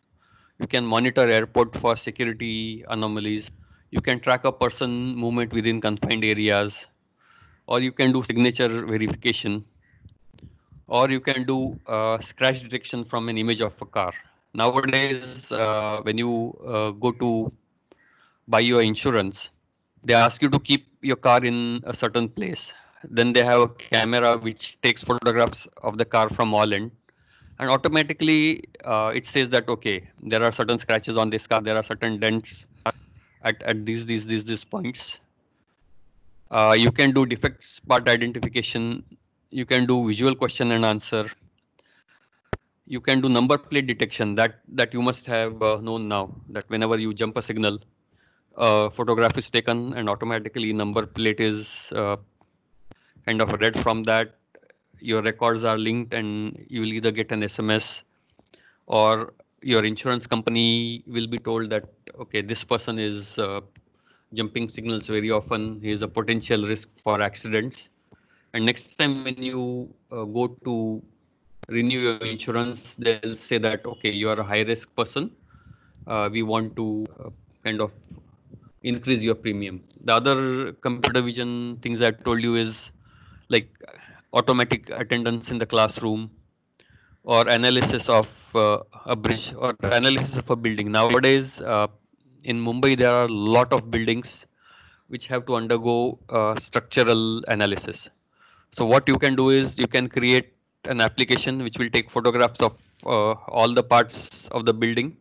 You can monitor airport for security anomalies. You can track a person movement within confined areas, or you can do signature verification, or you can do uh, scratch detection from an image of a car. Nowadays, uh, when you uh, go to buy your insurance, they ask you to keep your car in a certain place. Then they have a camera which takes photographs of the car from all ends and automatically uh, it says that okay there are certain scratches on this car there are certain dents at, at these these these these points. Uh, you can do defects part identification. You can do visual question and answer. You can do number plate detection. That that you must have uh, known now that whenever you jump a signal uh, photograph is taken and automatically number plate is uh, kind of read from that your records are linked and you will either get an SMS or your insurance company will be told that, okay, this person is uh, jumping signals very often. He is a potential risk for accidents. And next time when you uh, go to renew your insurance, they'll say that, okay, you are a high risk person. Uh, we want to uh, kind of increase your premium. The other computer vision things I told you is like automatic attendance in the classroom or analysis of uh, a bridge or analysis of a building. Nowadays, uh, in Mumbai, there are a lot of buildings which have to undergo uh, structural analysis. So what you can do is you can create an application which will take photographs of uh, all the parts of the building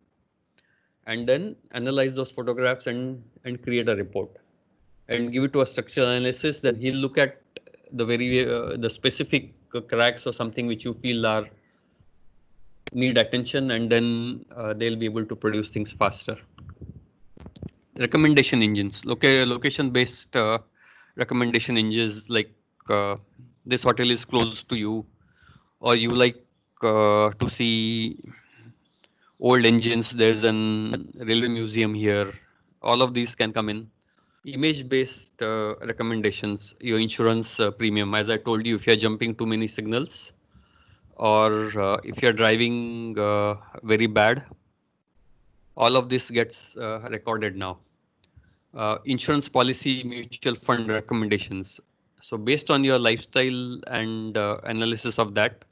and then analyze those photographs and, and create a report and give it to a structural analysis. Then he'll look at the very uh, the specific cracks or something which you feel are need attention and then uh, they'll be able to produce things faster recommendation engines Loca- location based uh, recommendation engines like uh, this hotel is close to you or you like uh, to see old engines there's an railway museum here. All of these can come in. Image based uh, recommendations your insurance uh, premium. As i told you if you're jumping too many signals or uh, if you're driving uh, very bad all of this gets uh, recorded now. Uh, insurance policy mutual fund recommendations. So based on your lifestyle and analysis of that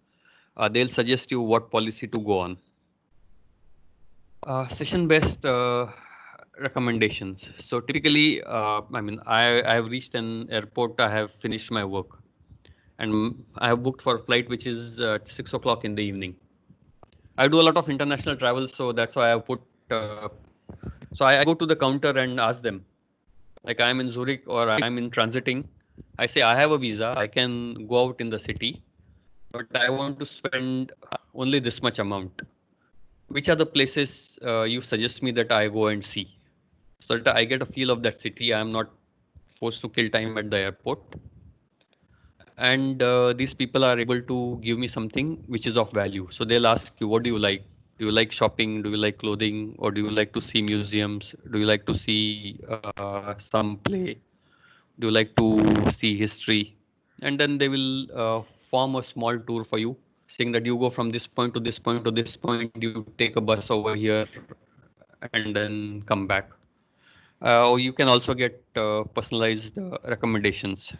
they'll suggest you what policy to go on session based recommendations. So typically, uh, I mean, I, I have reached an airport, I have finished my work. and I have booked for a flight which is uh, six o'clock in the evening. I do a lot of international travel, so that's why I have put. Uh, so I, I go to the counter and ask them, like I'm in Zurich or I'm in transiting. I say I have a visa. I can go out in the city, but I want to spend only this much amount. Which are the places uh, you suggest me that I go and see, so that I get a feel of that city. I am not forced to kill time at the airport. And uh, these people are able to give me something which is of value. So they'll ask you what do you like? Do you like shopping? Do you like clothing? Or do you like to see museums? Do you like to see uh, some play? Do you like to see history? And then they will uh, form a small tour for you saying that you go from this point to this point to this point you take a bus over here and then come back. Uh, or you can also get uh, personalized uh, recommendations.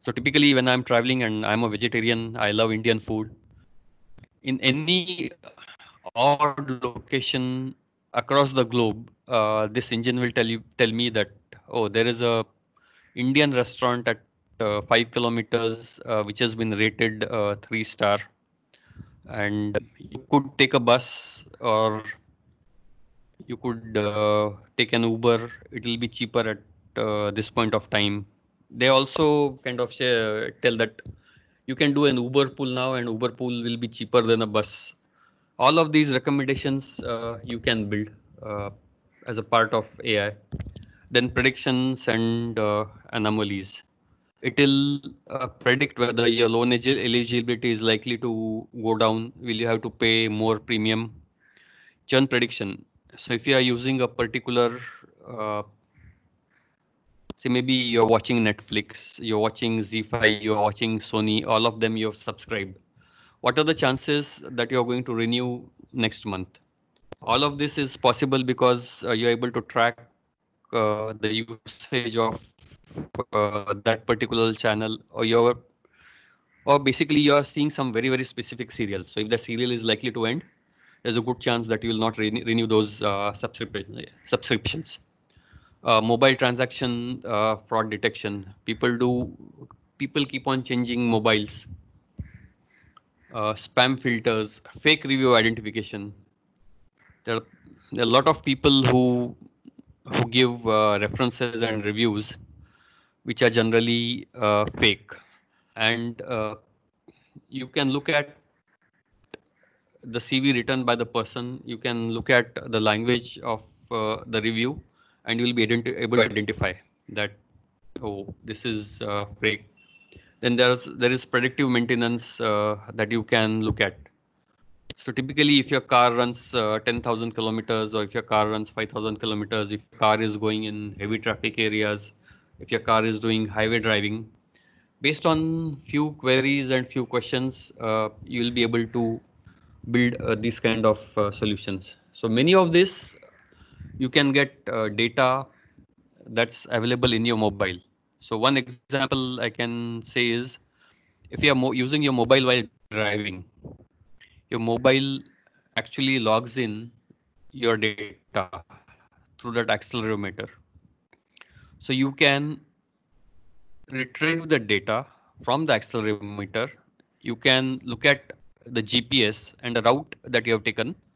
So typically when I'm traveling and I'm a vegetarian, I love Indian food. In any odd location across the globe, uh, this engine will tell you tell me that oh there is a Indian restaurant at uh, five kilometers uh, which has been rated three star, and you could take a bus or you could uh, take an Uber. It will be cheaper at uh, this point of time they also kind of share, tell that you can do an Uber pool now and Uber pool will be cheaper than a bus. All of these recommendations uh, you can build uh, as a part of AI. Then predictions and uh, anomalies. It will uh, predict whether your loan eligibility is likely to go down. Will you have to pay more premium? Churn prediction. So if you are using a particular uh, say maybe you're watching Netflix, you're watching ZEE5, you're watching Sony, all of them you've subscribed. What are the chances that you're going to renew next month? All of this is possible because uh, you're able to track uh, the usage of uh, that particular channel or you're or basically you're seeing some very very specific serials so if the serial is likely to end there's a good chance that you will not re renew those uh, subscription, subscriptions uh, mobile transaction uh, fraud detection. People do, people keep on changing mobiles. Uh, spam filters, fake review identification. There are, there are, a lot of people who who give uh, references and reviews, which are generally uh, fake, and uh, you can look at the CV written by the person. You can look at the language of the review and you will be able to identify that oh this is uh, fake. Then there's there is predictive maintenance uh, that you can look at. So typically if your car runs uh, 10000 kilometers or if your car runs 5000 kilometers if your car is going in heavy traffic areas if your car is doing highway driving based on few queries and few questions uh, you will be able to build uh, these kind of uh, solutions so many of this you can get uh, data that's available in your mobile. So one example I can say is if you are using your mobile while driving, your mobile actually logs in your data through that accelerometer. So you can retrieve the data from the accelerometer. You can look at the GPS and the route that you have taken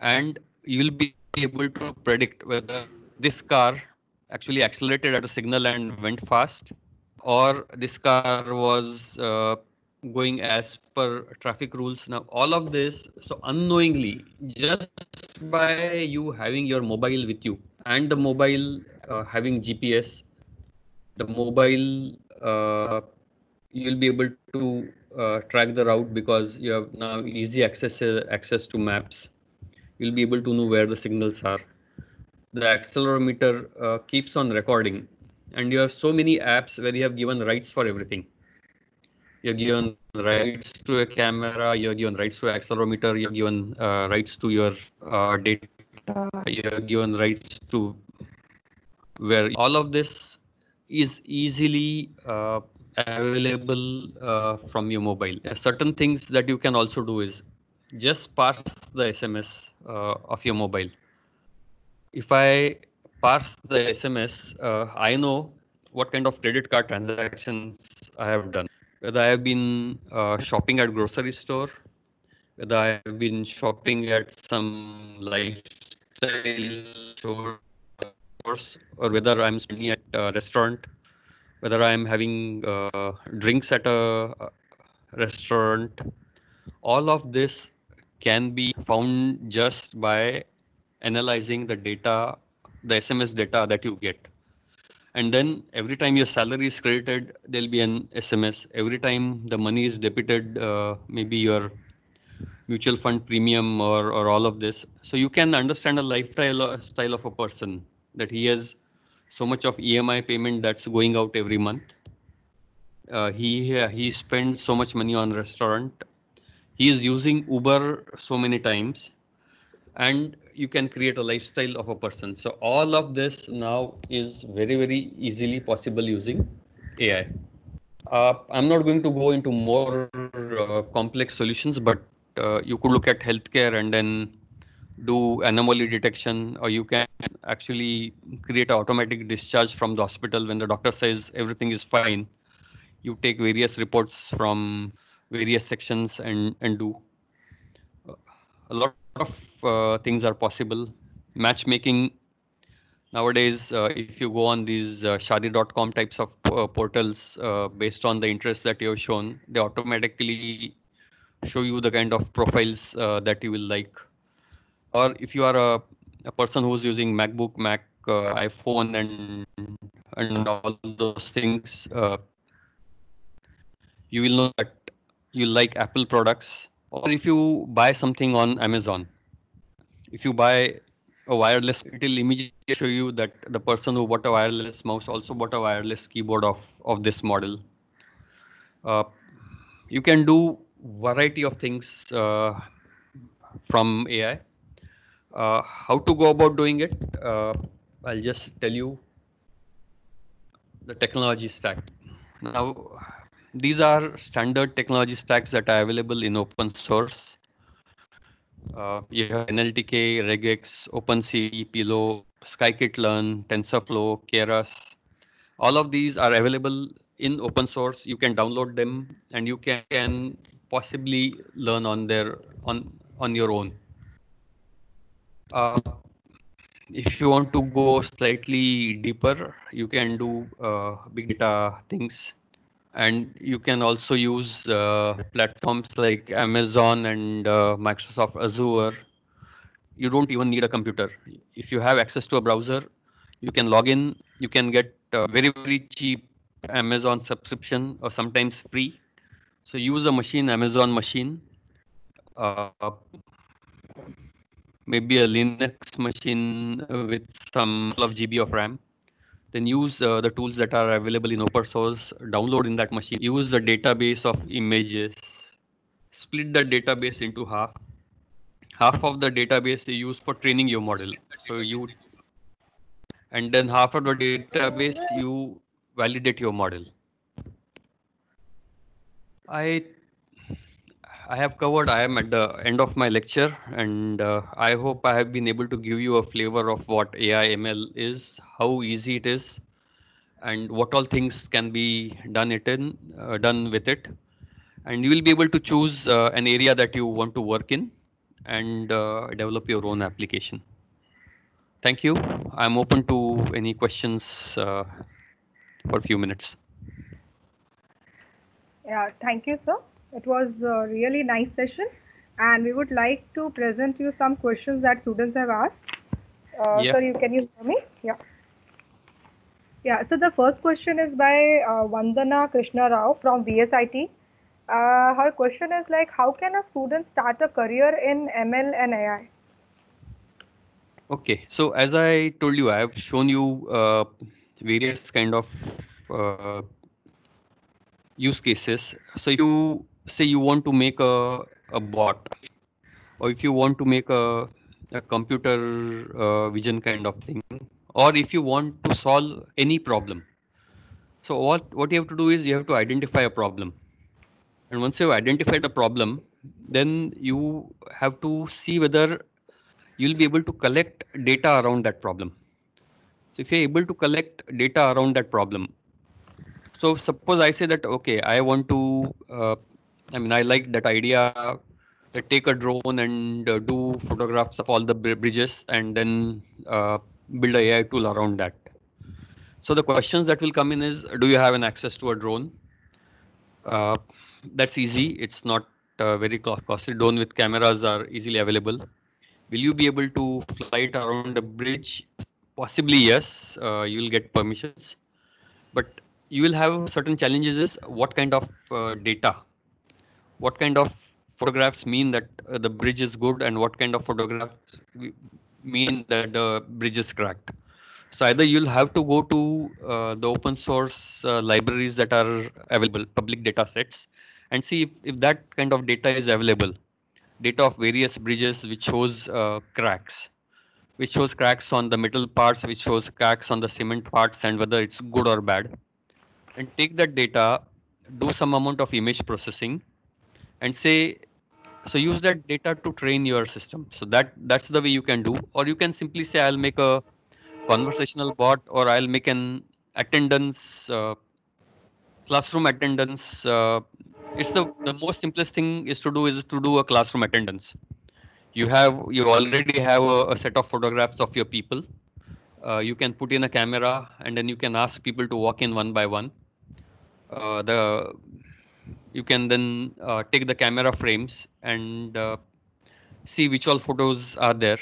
and you will be able to predict whether this car actually accelerated at a signal and went fast or this car was uh, going as per traffic rules now all of this so unknowingly just by you having your mobile with you and the mobile uh, having gps the mobile uh, you'll be able to uh, track the route because you have now easy access access to maps you'll be able to know where the signals are. The accelerometer uh, keeps on recording and you have so many apps where you have given rights for everything. You're given rights to a camera, you're given rights to accelerometer, you're given uh, rights to your uh, data, you're given rights to where all of this is easily uh, available uh, from your mobile. certain things that you can also do is just parse the SMS uh, of your mobile. If I parse the SMS, uh, I know what kind of credit card transactions I have done. whether I have been uh, shopping at grocery store, whether I have been shopping at some stores, or whether I'm spending at a restaurant, whether I'm having uh, drinks at a, a restaurant, all of this can be found just by analyzing the data, the SMS data that you get. And then every time your salary is credited, there'll be an SMS. Every time the money is debited, uh, maybe your mutual fund premium or, or all of this. So you can understand a lifestyle uh, style of a person that he has so much of EMI payment that's going out every month. Uh, he he spends so much money on restaurant. He is using Uber so many times, and you can create a lifestyle of a person. So all of this now is very very easily possible using AI. Uh, I'm not going to go into more uh, complex solutions, but uh, you could look at healthcare and then do anomaly detection, or you can actually create automatic discharge from the hospital when the doctor says everything is fine. You take various reports from various sections and and do. A lot of uh, things are possible. Matchmaking nowadays, uh, if you go on these uh, Shaadi.com types of uh, portals, uh, based on the interest that you have shown, they automatically show you the kind of profiles uh, that you will like. Or if you are a, a person who's using macbook mac uh, iphone and and all those things uh, you will know that you like apple products. Or if you buy something on amazon if you buy a wireless it will immediately show you that the person who bought a wireless mouse also bought a wireless keyboard of of this model. Uh, you can do variety of things uh, from ai uh, how to go about doing it? Uh, I'll just tell you the technology stack. Now, these are standard technology stacks that are available in open source. Uh, you have NLTK, regex, OpenCV, Pillow, scikit-learn, TensorFlow, Keras. All of these are available in open source. You can download them and you can possibly learn on their on on your own. Uh, if you want to go slightly deeper, you can do uh, big data things. And you can also use uh, platforms like Amazon and uh, Microsoft Azure. You don't even need a computer. If you have access to a browser, you can log in. You can get very, very cheap Amazon subscription or sometimes free. So use a machine, Amazon machine. Uh, maybe a Linux machine with some of GB of RAM. Then use uh, the tools that are available in open source, download in that machine, use the database of images, split the database into half. Half of the database you use for training your model. So you, and then half of the database you validate your model. I I have covered, I am at the end of my lecture, and uh, I hope I have been able to give you a flavor of what AI ML is, how easy it is, and what all things can be done it in, uh, done with it. And you will be able to choose uh, an area that you want to work in and uh, develop your own application. Thank you. I'm open to any questions uh, for a few minutes. Yeah, thank you, sir. It was a really nice session and we would like to present you some questions that students have asked. Uh, yeah. you can you hear me? Yeah. Yeah, so the first question is by uh, Vandana Krishna Rao from VSIT. Uh, her question is like, how can a student start a career in ML and AI? Okay, so as I told you, I have shown you uh, various kind of uh, use cases. So you say you want to make a, a bot or if you want to make a, a computer uh, vision kind of thing or if you want to solve any problem. So what what you have to do is you have to identify a problem. And once you've identified a problem then you have to see whether you'll be able to collect data around that problem. So if you're able to collect data around that problem So suppose I say that, okay, I want to, uh, I mean, I like that idea that take a drone and uh, do photographs of all the bridges and then uh, build a AI tool around that. So the questions that will come in is, do you have an access to a drone? Uh, that's easy. It's not uh, very costly. Drone with cameras are easily available. Will you be able to fly it around a bridge? Possibly yes. You will get permissions, but you will have certain challenges. Is what kind of uh, data? What kind of photographs mean that uh, the bridge is good, and what kind of photographs mean that the bridge is cracked? So either you'll have to go to uh, the open source uh, libraries that are available, public data sets, and see if, if that kind of data is available. Data of various bridges which shows uh, cracks, which shows cracks on the metal parts, which shows cracks on the cement parts, and whether it's good or bad. And take that data, do some amount of image processing, and say, so use that data to train your system. So that that's the way you can do, or you can simply say, I'll make a conversational bot or I'll make an attendance uh, classroom attendance. Uh, it's the the most simplest thing is to do is to do a classroom attendance. You have you already have a, a set of photographs of your people. Uh, you can put in a camera and then you can ask people to walk in one by one. Uh, the you can then uh, take the camera frames and uh, see which all photos are there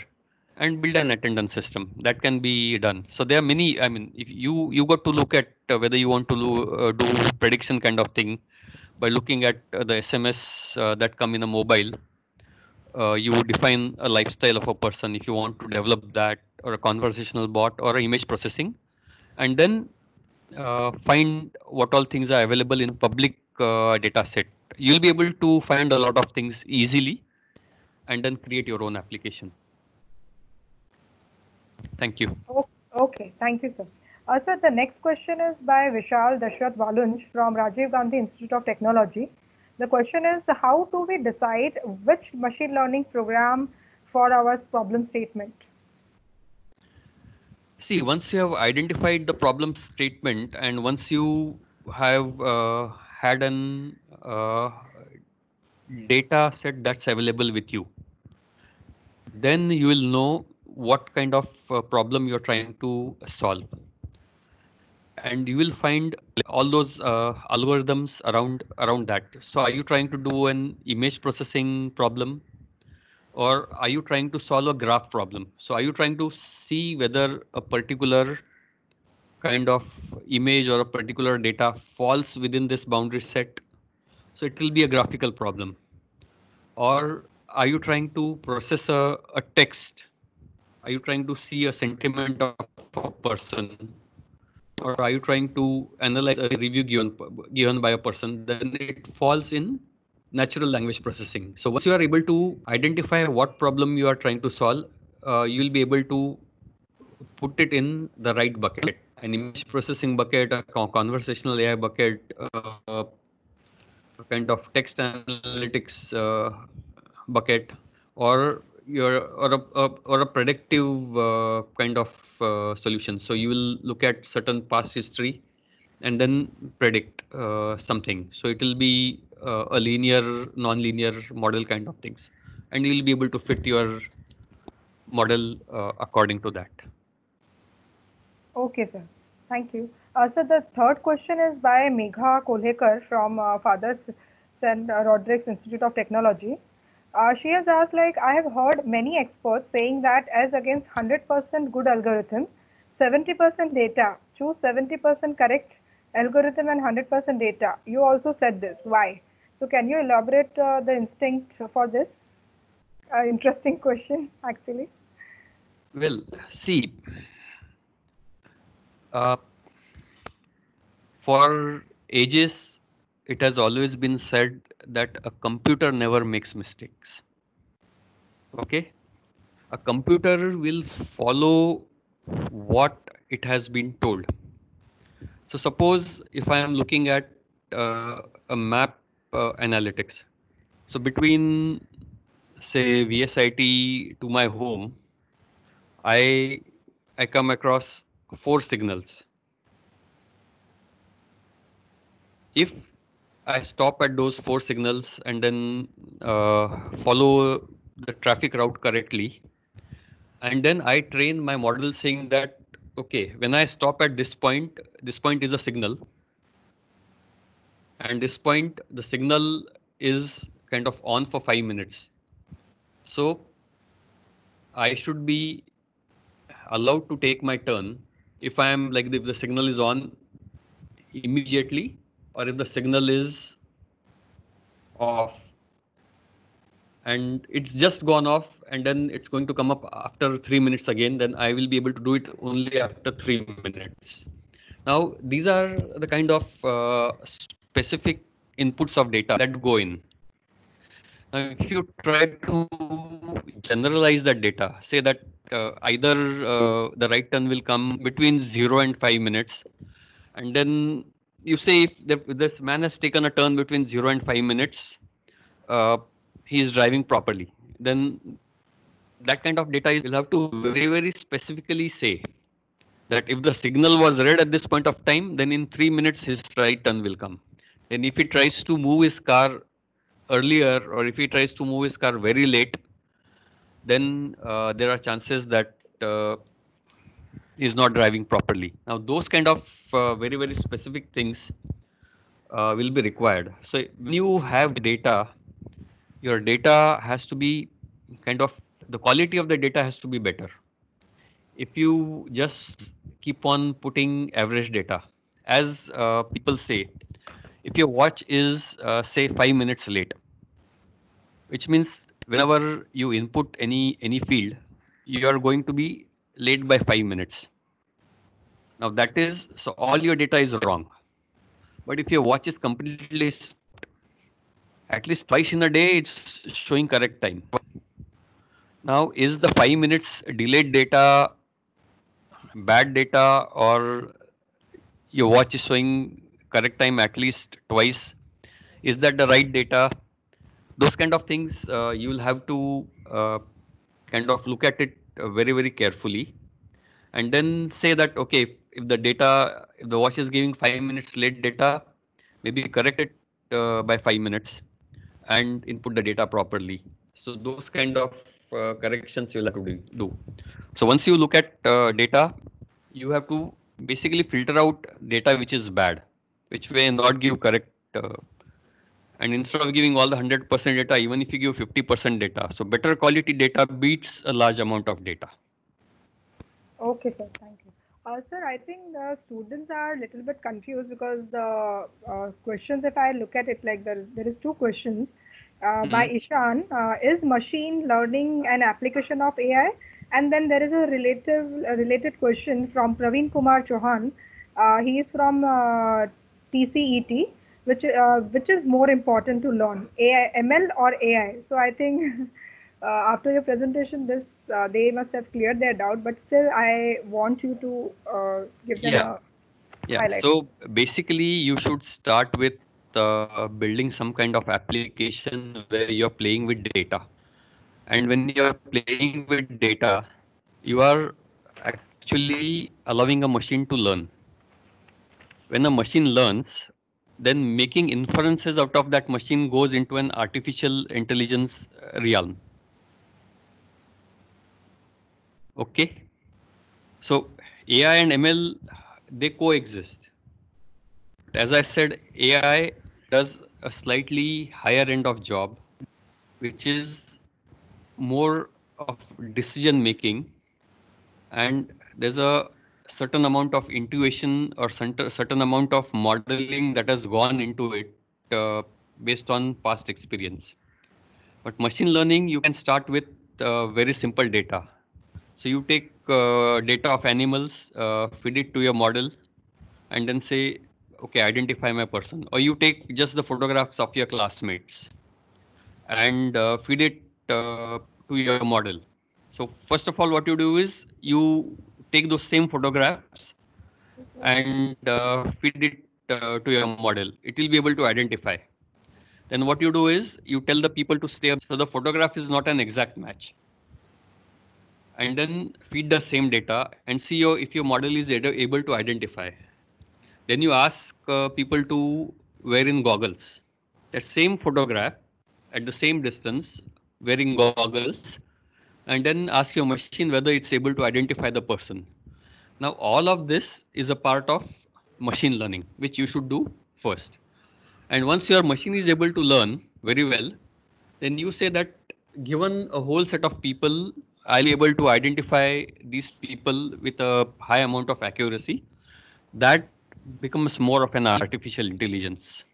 and build an attendance system that can be done. So there are many i mean if you you got to look at uh, whether you want to uh, do prediction kind of thing by looking at uh, the sms that come in a mobile. You define a lifestyle of a person if you want to develop that or a conversational bot or image processing. And then uh, find what all things are available in public data set you'll be able to find a lot of things easily and then create your own application Thank you. Okay, thank you, sir. Uh, sir, the next question is by Vishal Dashrath Valunj from Rajiv Gandhi Institute of Technology. The question is, how do we decide which machine learning program for our problem statement? See, once you have identified the problem statement and once you have uh, had an uh, data set that's available with you, then you will know what kind of uh, problem you're trying to solve. And you will find all those uh, algorithms around around that. So are you trying to do an image processing problem or are you trying to solve a graph problem so are you trying to see whether a particular kind of image or a particular data falls within this boundary set so it will be a graphical problem or are you trying to process a, a text are you trying to see a sentiment of a person? Or are you trying to analyze a review given, given by a person? Then it falls in natural language processing. So once you are able to identify what problem you are trying to solve, uh, you will be able to put it in the right bucket. An image processing bucket, a conversational AI bucket, uh, kind of text analytics uh, bucket, or your or a, a or a predictive uh, kind of uh, solution. So you will look at certain past history and then predict uh, something. So it will be uh, a linear, non-linear model kind of things, and you will be able to fit your model uh, according to that. Okay, sir. Thank you. Uh, so the third question is by Megha Kolhekar from uh, Fathers St. Roderick's Institute of Technology. Uh, she has asked, like, I have heard many experts saying that as against 100% good algorithm, 70% data, choose 70% correct algorithm and 100% data. You also said this. Why? So can you elaborate uh, the instinct for this? Interesting (laughs) question, actually. Well, see, uh, for ages, it has always been said that a computer never makes mistakes. Okay? A computer will follow what it has been told. So suppose if I am looking at uh, a map uh, analytics. So between say VSIT to my home, I I come across four signals. if I stop at those four signals and then uh, follow the traffic route correctly, and then I train my model saying that, okay, when I stop at this point, this point is a signal. And this point, the signal is kind of on for five minutes. So I should be allowed to take my turn if I am like if the signal is on immediately or if the signal is off and it's just gone off and then it's going to come up after three minutes again then i will be able to do it only after three minutes now these are the kind of uh, specific inputs of data that go in. Now if you try to generalize that data say that uh, either uh, the right turn will come between 0 and 5 minutes and then you say if, the, this man has taken a turn between 0 and 5 minutes uh, he is driving properly then that kind of data is will have to very very specifically say that if the signal was red at this point of time then in 3 minutes his right turn will come and if he tries to move his car earlier or if he tries to move his car very late then uh, there are chances that uh, is not driving properly. Now, those kind of uh, very, very specific things uh, will be required. So when you have data, your data has to be kind of, the quality of the data has to be better. If you just keep on putting average data, as uh, people say, if your watch is uh, say five minutes late, which means whenever you input any any field, you are going to be late by five minutes. Now that is, so all your data is wrong. But if your watch is completely, at least twice in a day, it's showing correct time. Now, is the five minutes delayed data bad data or your watch is showing correct time at least twice? Is that the right data? Those kind of things uh, you will have to uh, kind of look at it uh, very, very carefully and then say that, okay, if the data, if the watch is giving five minutes late data, maybe correct it uh, by five minutes and input the data properly. So those kind of uh, corrections you'll have to do. So once you look at uh, data, you have to basically filter out data which is bad, which may not give correct. Uh, and instead of giving all the 100% data, even if you give 50% data, so better quality data beats a large amount of data. Okay, sir. Thank you. Uh, sir, I think the students are a little bit confused because the uh, questions, if I look at it like there, there is two questions uh, mm -hmm. by Ishan. Uh, is machine learning an application of AI? And then there is a relative a related question from Praveen Kumar Chauhan. Uh, he is from uh, TCET, which which is more important to learn, AI, ML or AI? So I think (laughs) uh, after your presentation, this uh, they must have cleared their doubt, but still, I want you to uh, give them yeah. a yeah. Highlight. So basically, you should start with uh, building some kind of application where you're playing with data, and when you're playing with data, you are actually allowing a machine to learn. When a machine learns, then making inferences out of that machine goes into an artificial intelligence uh, realm Okay. So AI and ML, they coexist. As I said, AI does a slightly higher end of job, which is more of decision making. And there's a certain amount of intuition or certain amount of modeling that has gone into it uh, based on past experience. But machine learning, you can start with uh, very simple data so you take uh, data of animals, uh, feed it to your model, and then say, okay, identify my person. Or you take just the photographs of your classmates and uh, feed it uh, to your model. So first of all, what you do is you take those same photographs and uh, feed it uh, to your model. It will be able to identify. Then what you do is you tell the people to stay. Up. So the photograph is not an exact match and then feed the same data and see your, if your model is able to identify. Then you ask uh, people to wearing goggles. That same photograph at the same distance, wearing goggles, and then ask your machine whether it's able to identify the person. Now, all of this is a part of machine learning, which you should do first. And once your machine is able to learn very well, then you say that given a whole set of people, I'll be able to identify these people with a high amount of accuracy. That becomes more of an artificial intelligence.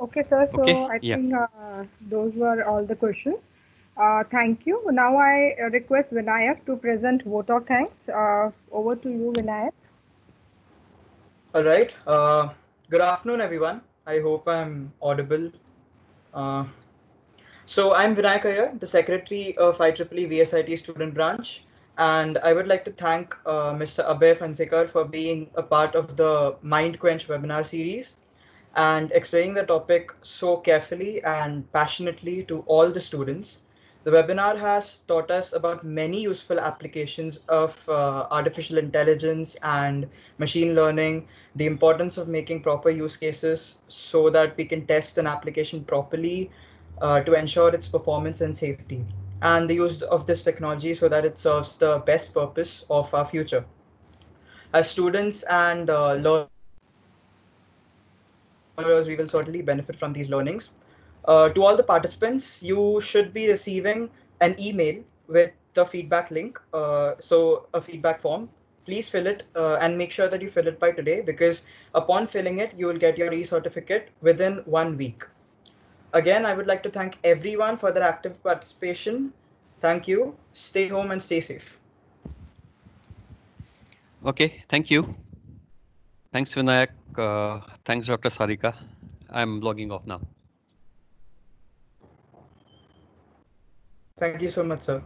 Okay, sir. So Okay, I yeah. think uh, those were all the questions. Uh, thank you. Now I uh, request Vinayak to present vote of thanks. Uh, over to you, Vinayak. All right. Uh, good afternoon, everyone. I hope I'm audible. Uh, so I'm Vinayak Iyer, the secretary of IEEE VSIT student branch, and I would like to thank uh, Mr. Abhay Phansikar for being a part of the Mind Quench webinar series and explaining the topic so carefully and passionately to all the students. The webinar has taught us about many useful applications of uh, artificial intelligence and machine learning, the importance of making proper use cases so that we can test an application properly uh, to ensure its performance and safety, and the use of this technology so that it serves the best purpose of our future. As students and uh, learners, we will certainly benefit from these learnings. Uh, to all the participants, you should be receiving an email with the feedback link. Uh, so a feedback form. Please fill it uh, and make sure that you fill it by today because upon filling it, you will get your e-certificate within one week. Again, I would like to thank everyone for their active participation. Thank you. Stay home and stay safe. Okay, thank you. Thanks, Vinayak. Uh, thanks, Dr. Sarika. I'm logging off now. Thank you so much, sir.